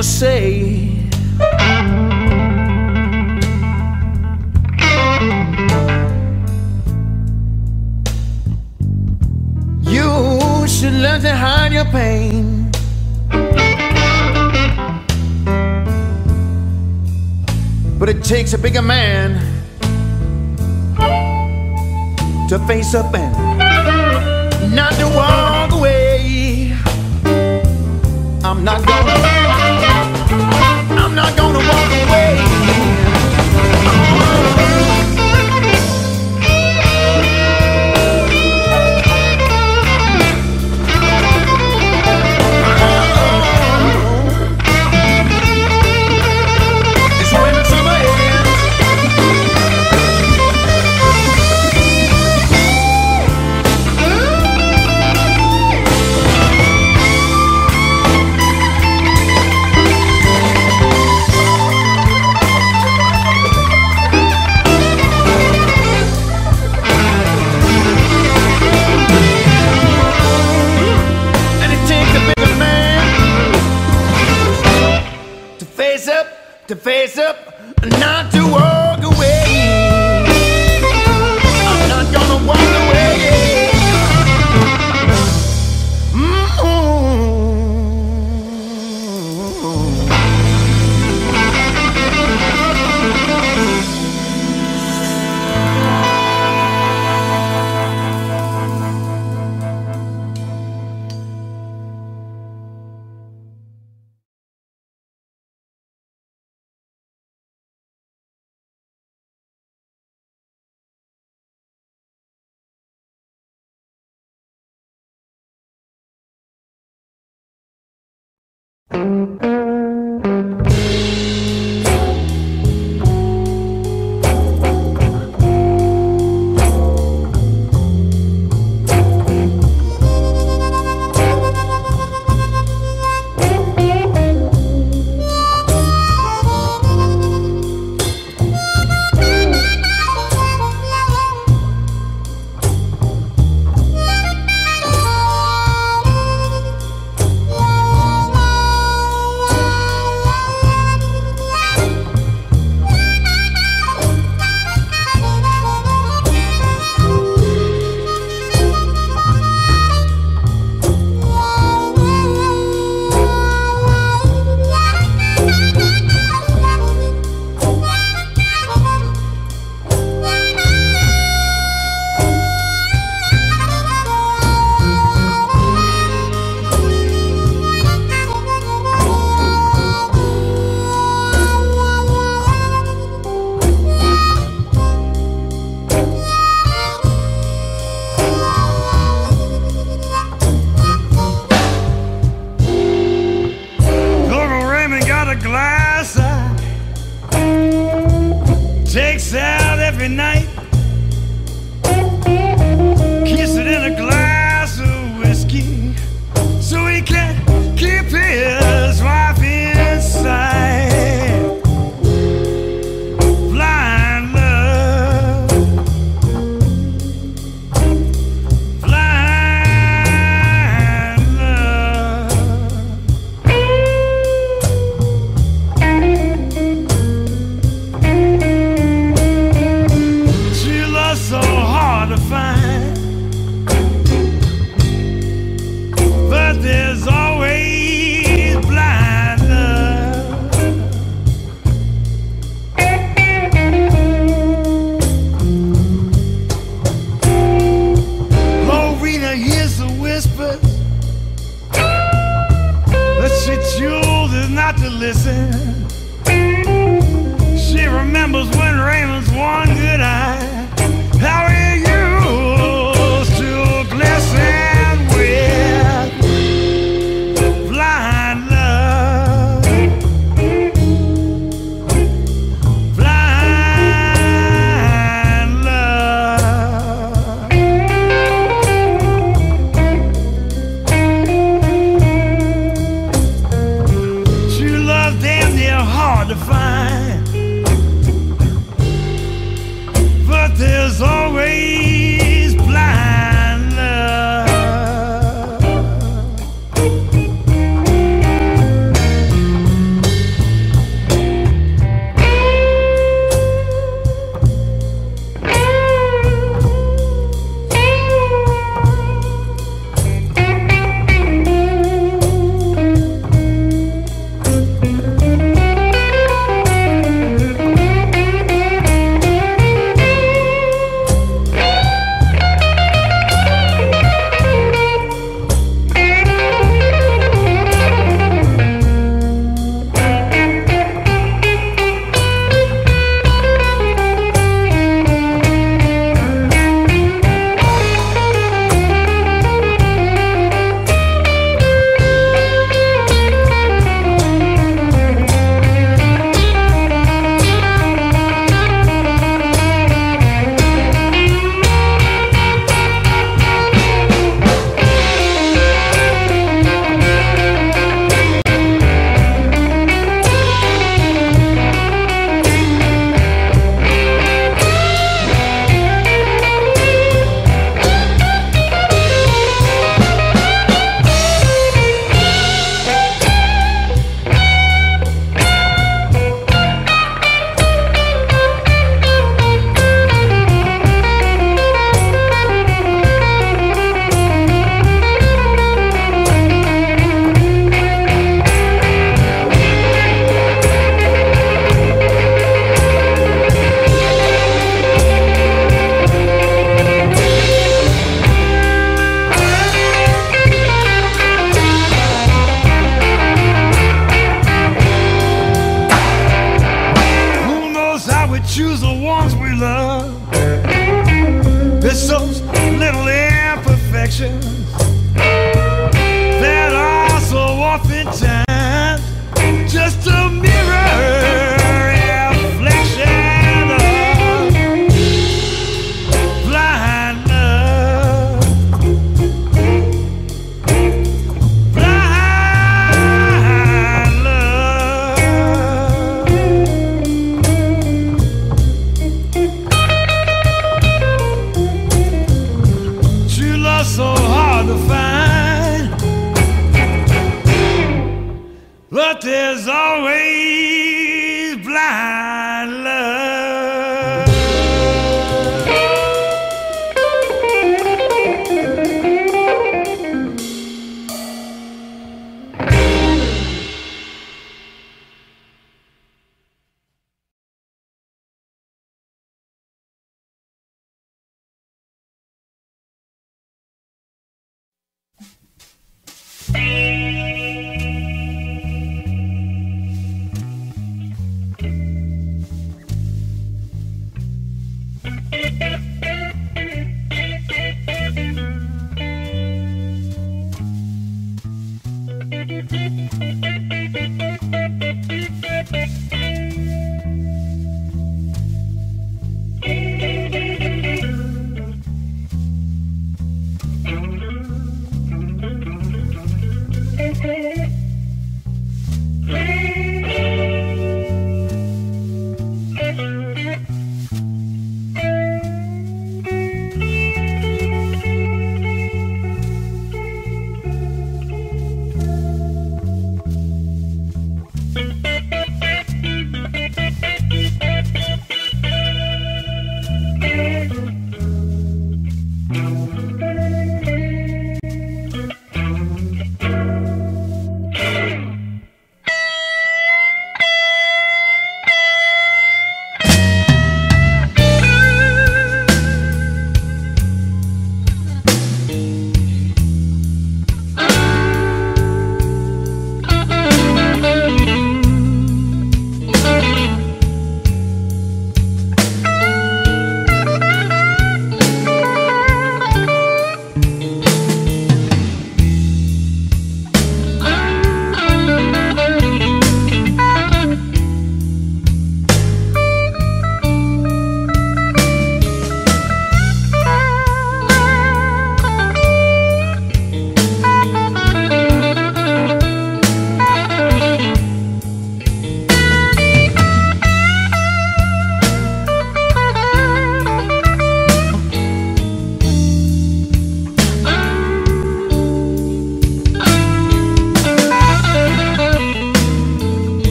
There's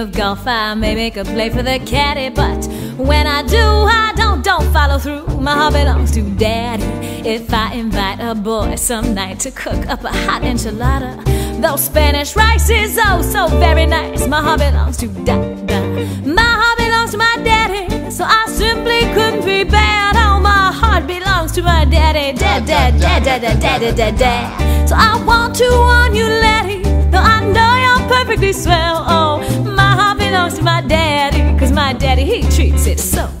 of golf, I may make a play for the caddy, but when I do, I don't, don't follow through. My heart belongs to daddy. If I invite a boy some night to cook up a hot enchilada, those Spanish rice is oh so very nice, my heart belongs to dada. My heart belongs to my daddy, so I simply couldn't be bad. Oh, my heart belongs to my daddy, dad, dad, dad, dad, dad, dad, dad, dad. So I want to warn you, Letty, though I know you're perfectly swell. Oh belongs to my daddy, cause my daddy, he treats it so.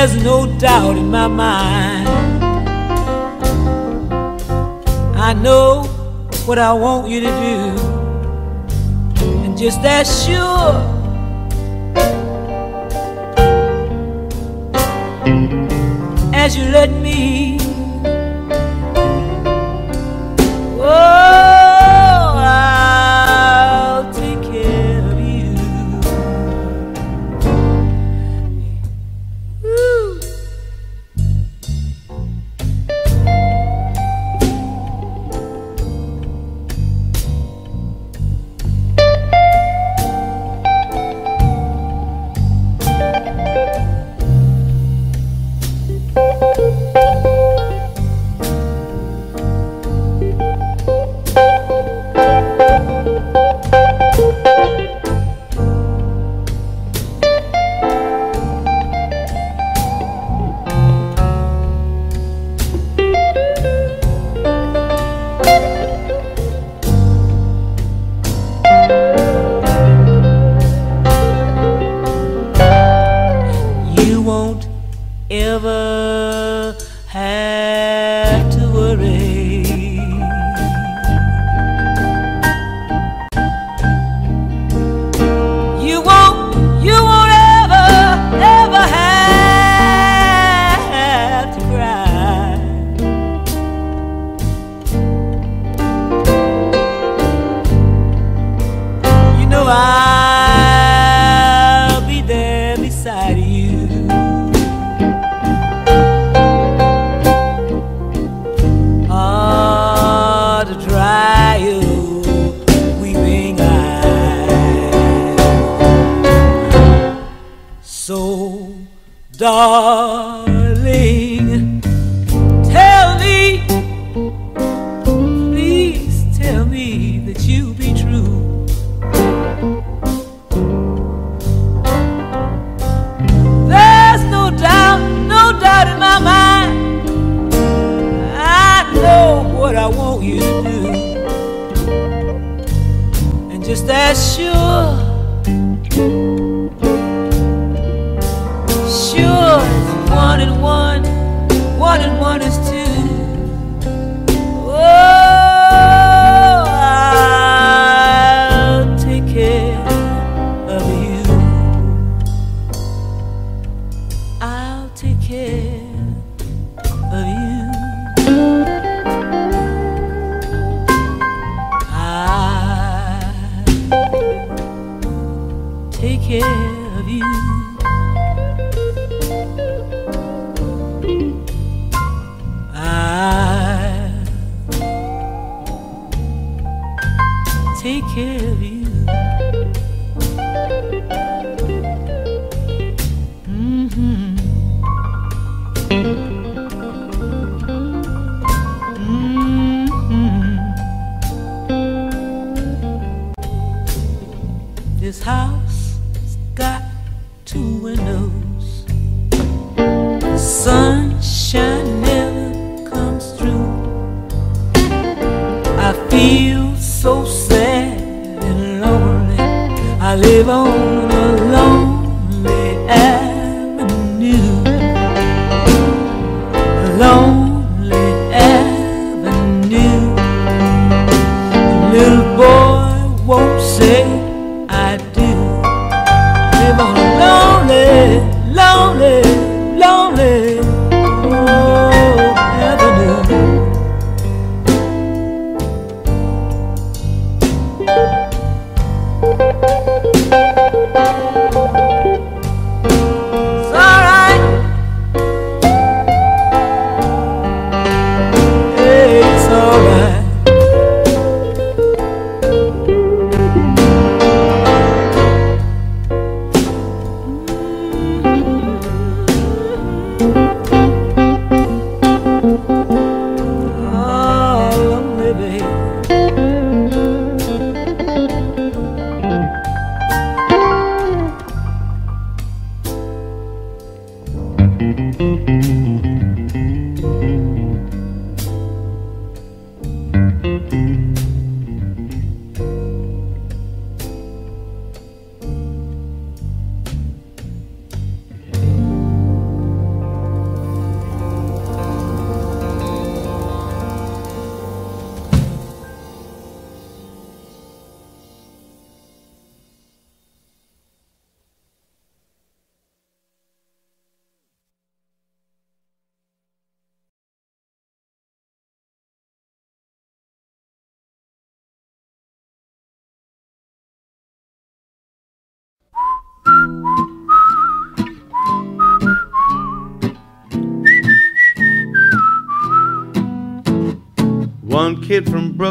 There's no doubt in my mind. I know what I want you to do, and just as sure. As you let me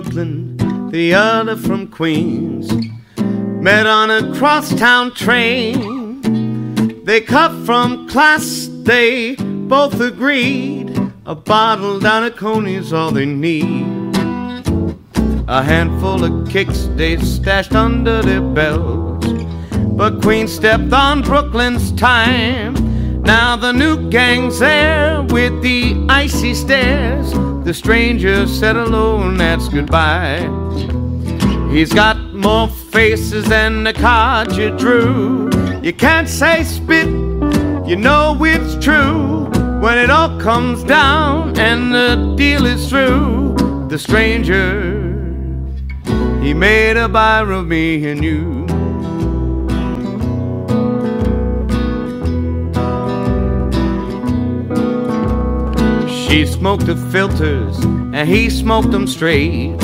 Brooklyn, the other from Queens, met on a crosstown train. They cut from class, they both agreed. A bottle down at Coney's all they need. A handful of kicks they stashed under their belts. But Queen stepped on Brooklyn's time. Now the new gang's there with the icy stares. The stranger said alone, that's goodbye. He's got more faces than the card you drew. You can't say spit, you know it's true. When it all comes down and the deal is through, the stranger, he made a buyer of me and you. She smoked the filters and he smoked them straight.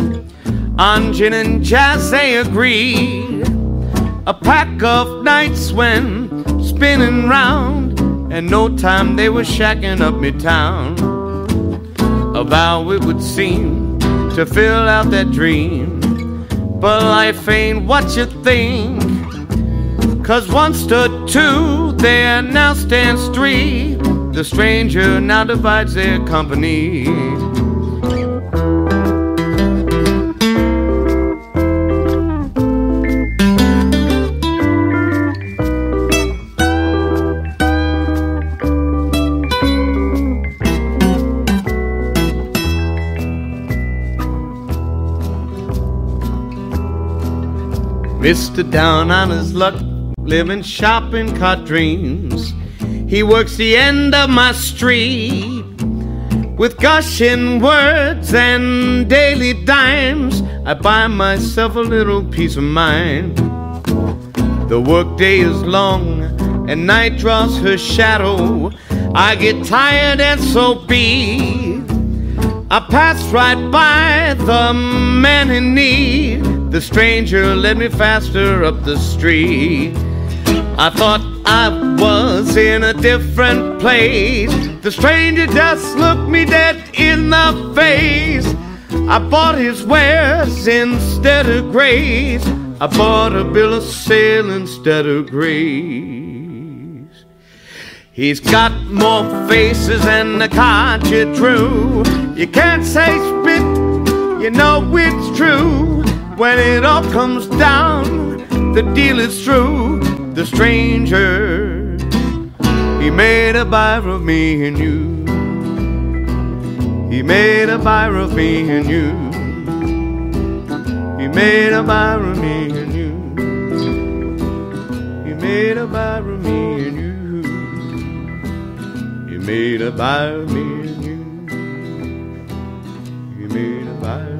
On gin and jazz they agreed. A pack of nights went spinning round, and no time they were shacking up midtown. A vow it would seem to fill out that dream. But life ain't what you think. Cause one stood two, there now stands three. The stranger now divides their company. Mr. Down on his luck, living shopping cart dreams. He works the end of my street with gushing words and daily dimes. I buy myself a little peace of mind. The workday is long and night draws her shadow. I get tired and so be. I pass right by the man in need. The stranger led me faster up the street. I thought I was in a different place. The stranger just looked me dead in the face. I bought his wares instead of grace. I bought a bill of sale instead of grace. He's got more faces than the card you drew. You can't say spit, you know it's true. When it all comes down, the deal is true. The stranger, he made a buyer of me and you. He made a buyer of me and you. He made a buyer of me and you. He made a buyer of me and you. He made a buyer of me and you. He made a buyer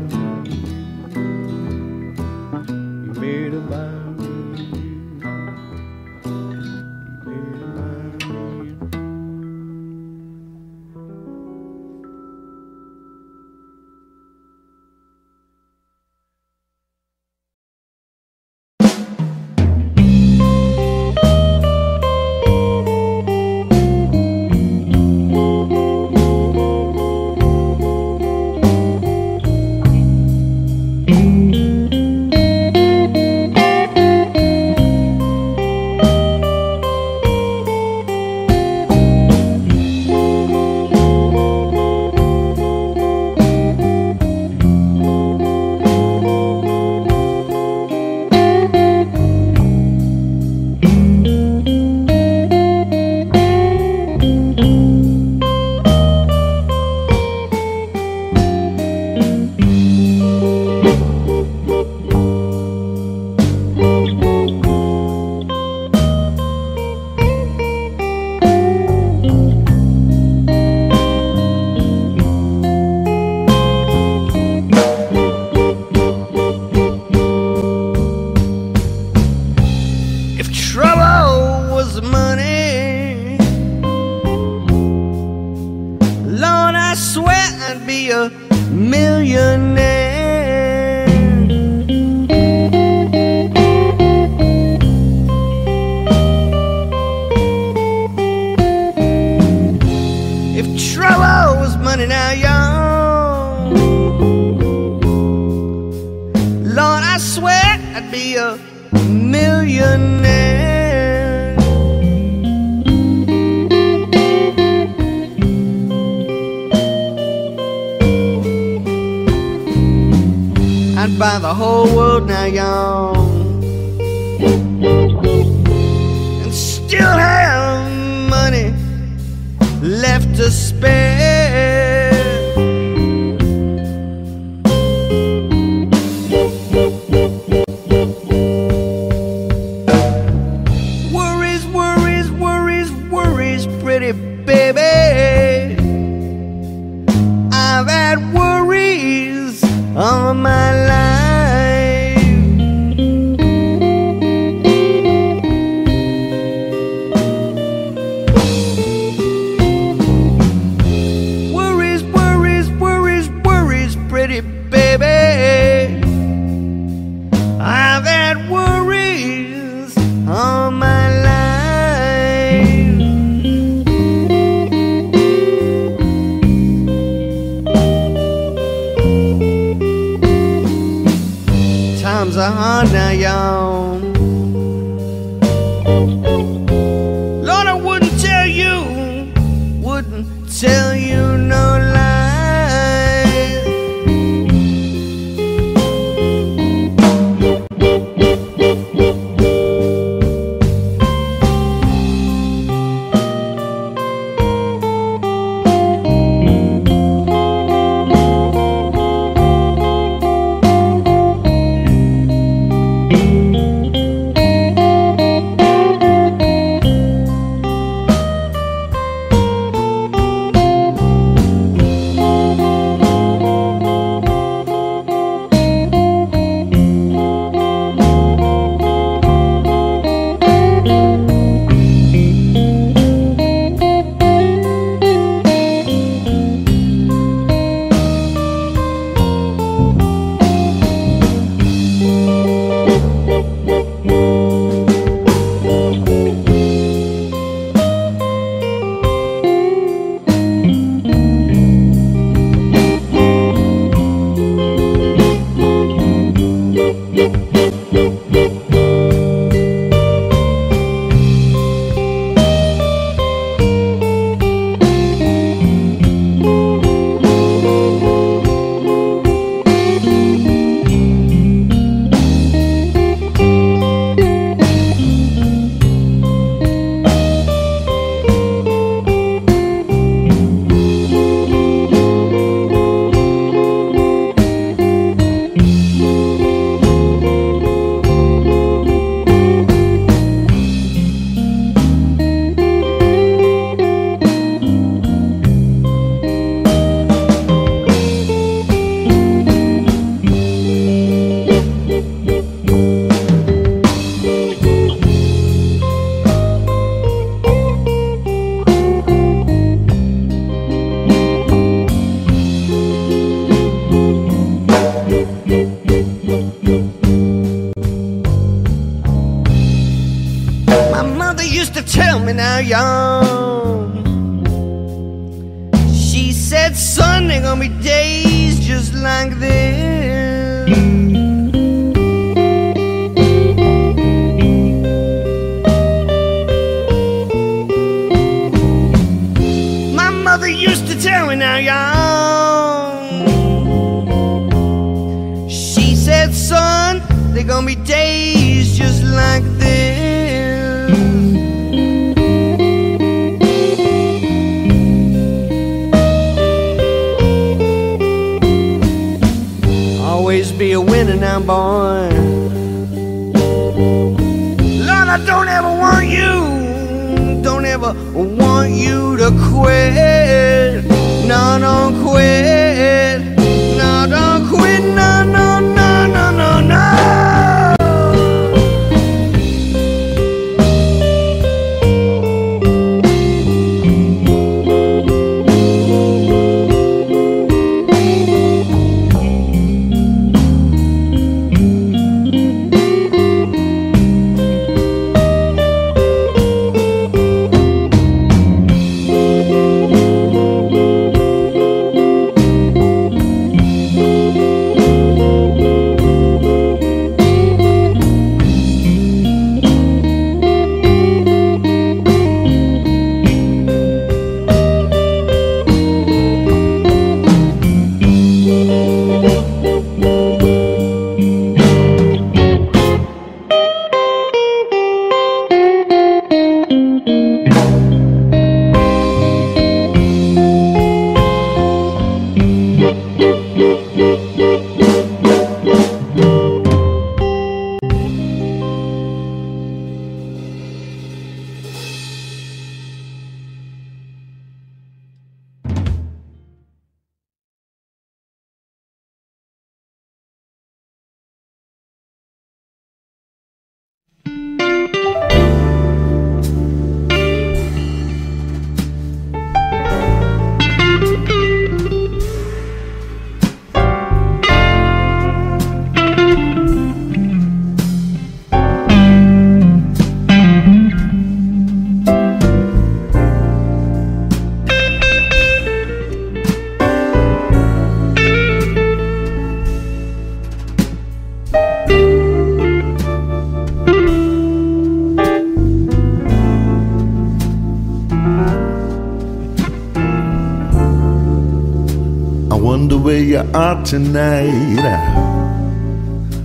tonight.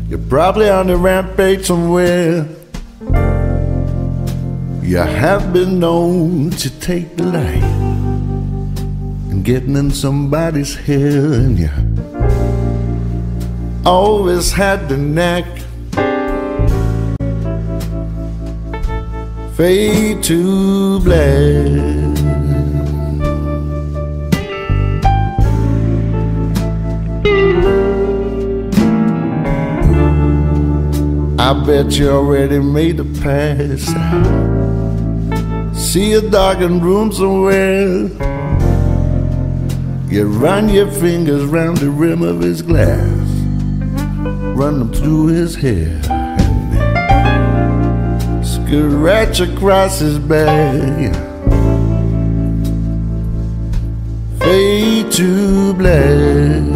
You're probably on the rampage somewhere. You have been known to take delight in getting in somebody's hair, and you always had the knack. Fade to black. I bet you already made the pass. See a darkened room somewhere. You run your fingers round the rim of his glass, run them through his hair, scratch across his back. Fade to black.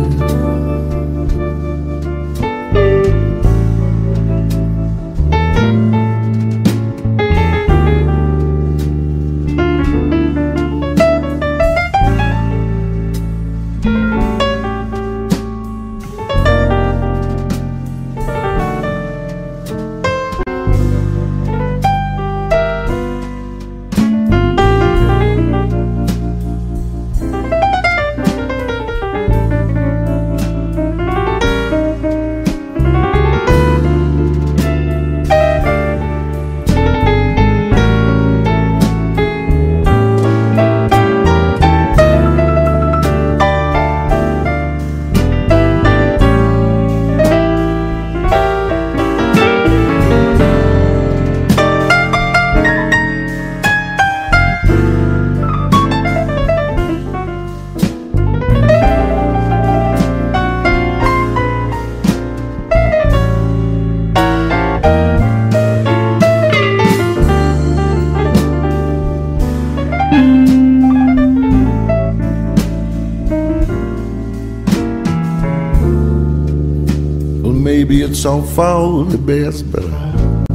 found the best, but I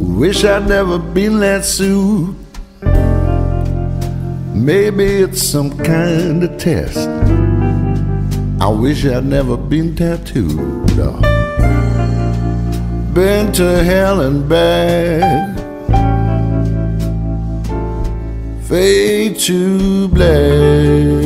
wish I'd never been that Sue. Maybe it's some kind of test. I wish I'd never been tattooed. Been to hell and back. Fade to black.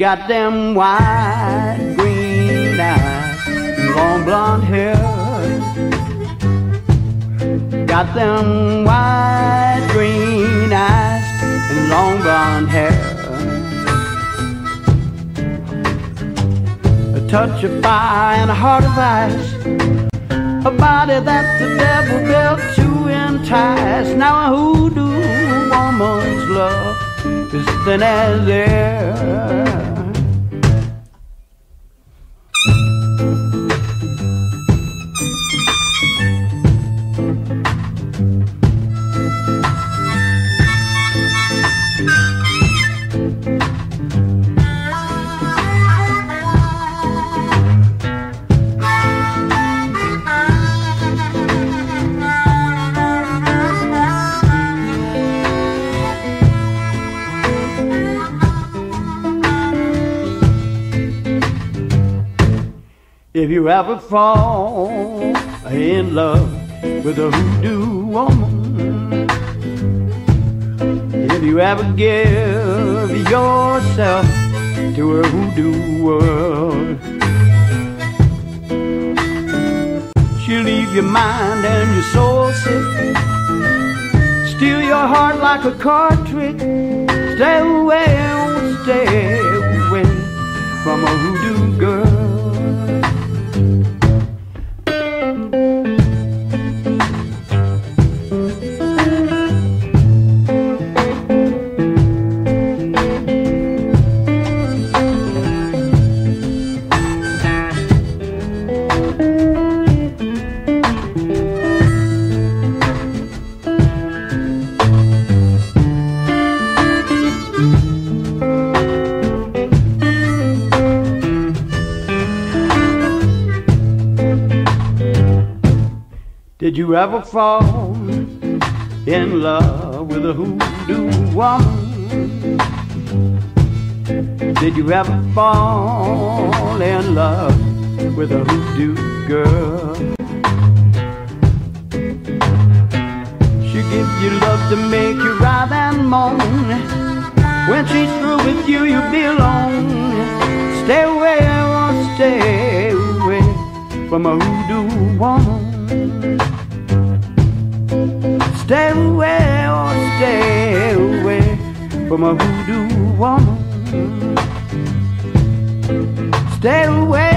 Got them wide green eyes and long blonde hair. Got them wide green eyes and long blonde hair. A touch of fire and a heart of ice. A body that the devil built to entice. Now a hoodoo woman's love is thin as air. Ever fall in love with a hoodoo woman, if you ever give yourself to a hoodoo world, she'll leave your mind and your soul sick, steal your heart like a card trick. Stay away, stay away from a hoodoo girl. Fall in love with a hoodoo woman? Did you ever fall in love with a hoodoo girl? She gives you love to make you writhe and moan. When she's through with you, you'll be alone. Stay away, oh, stay away from a hoodoo woman. From a voodoo woman. Stay away.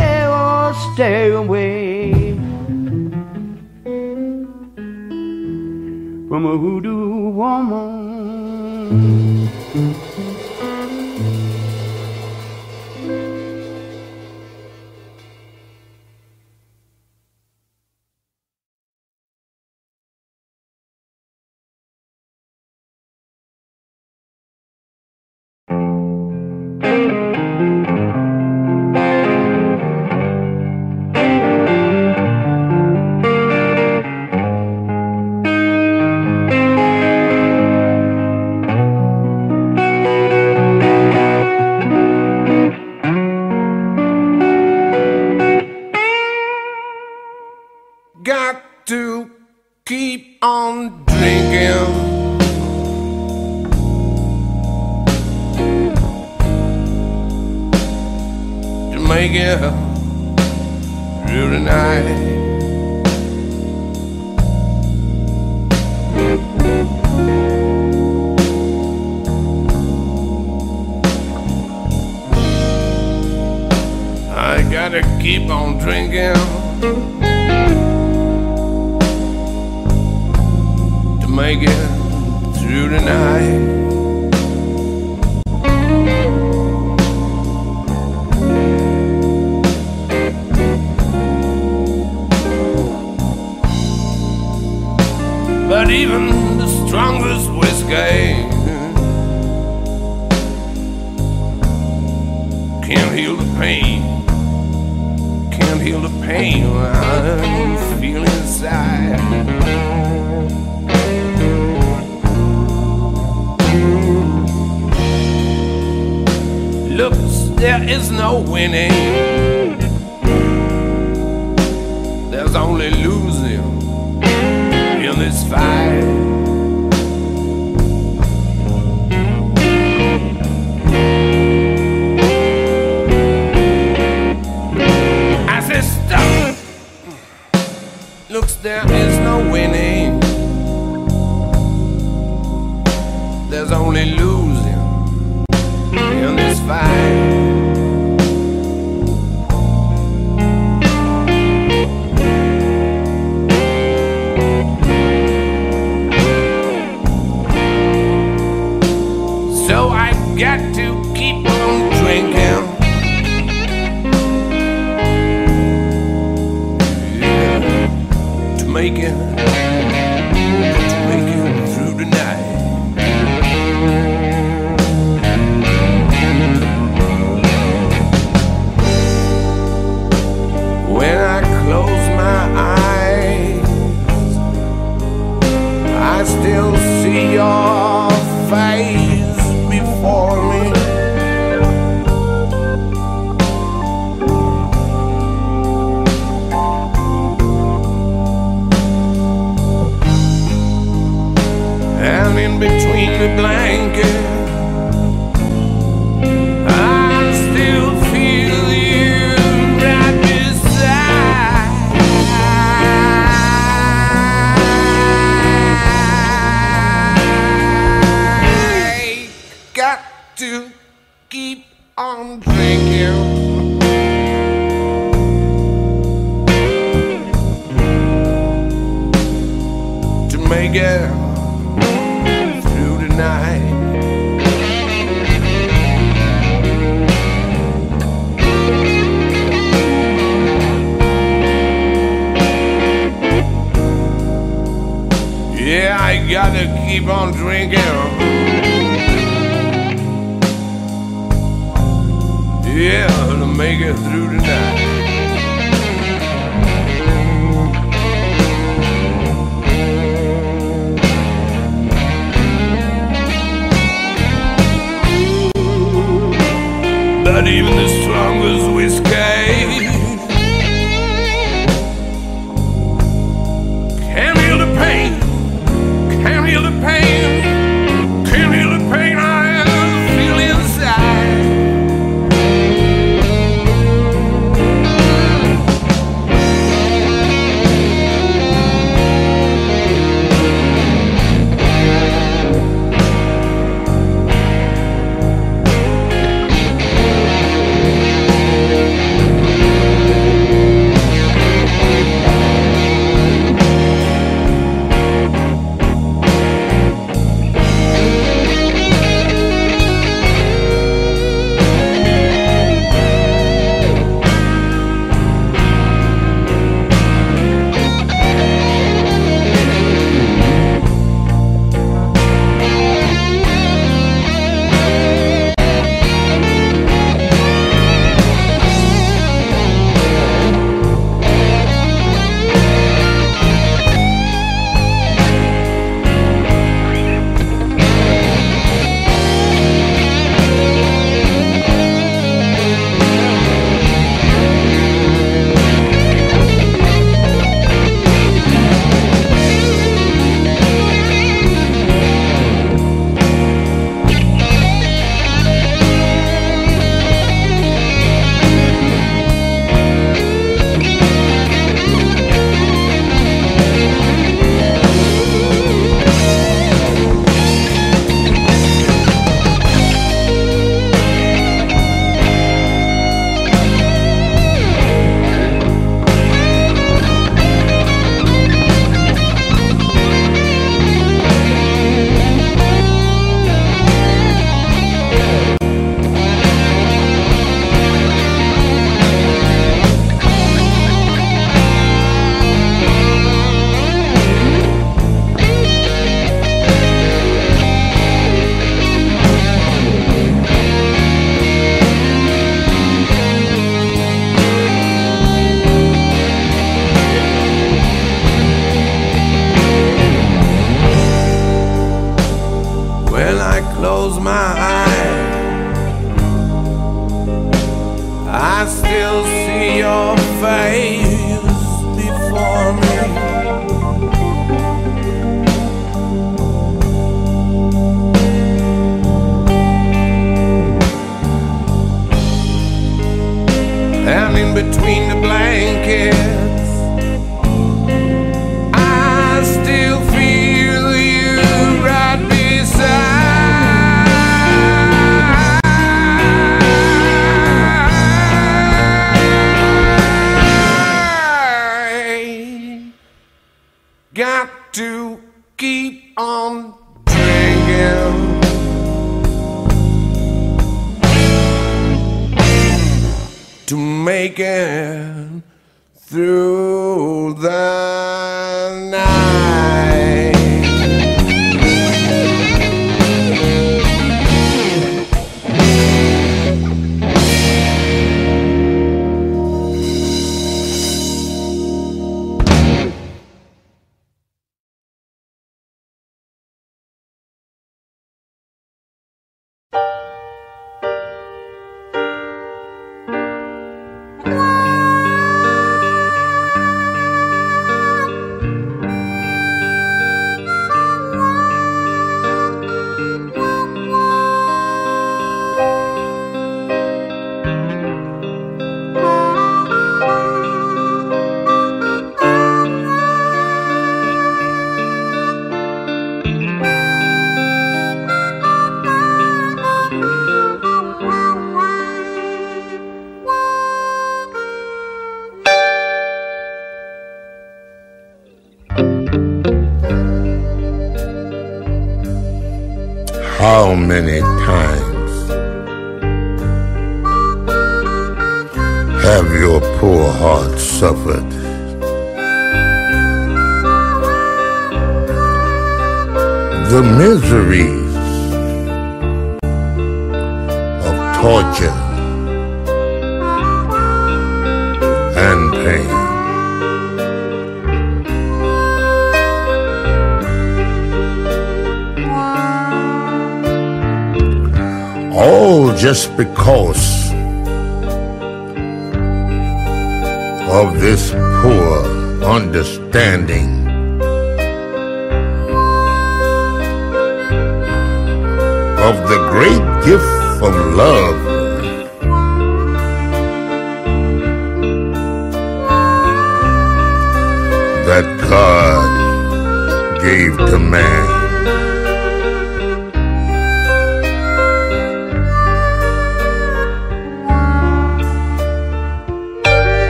Because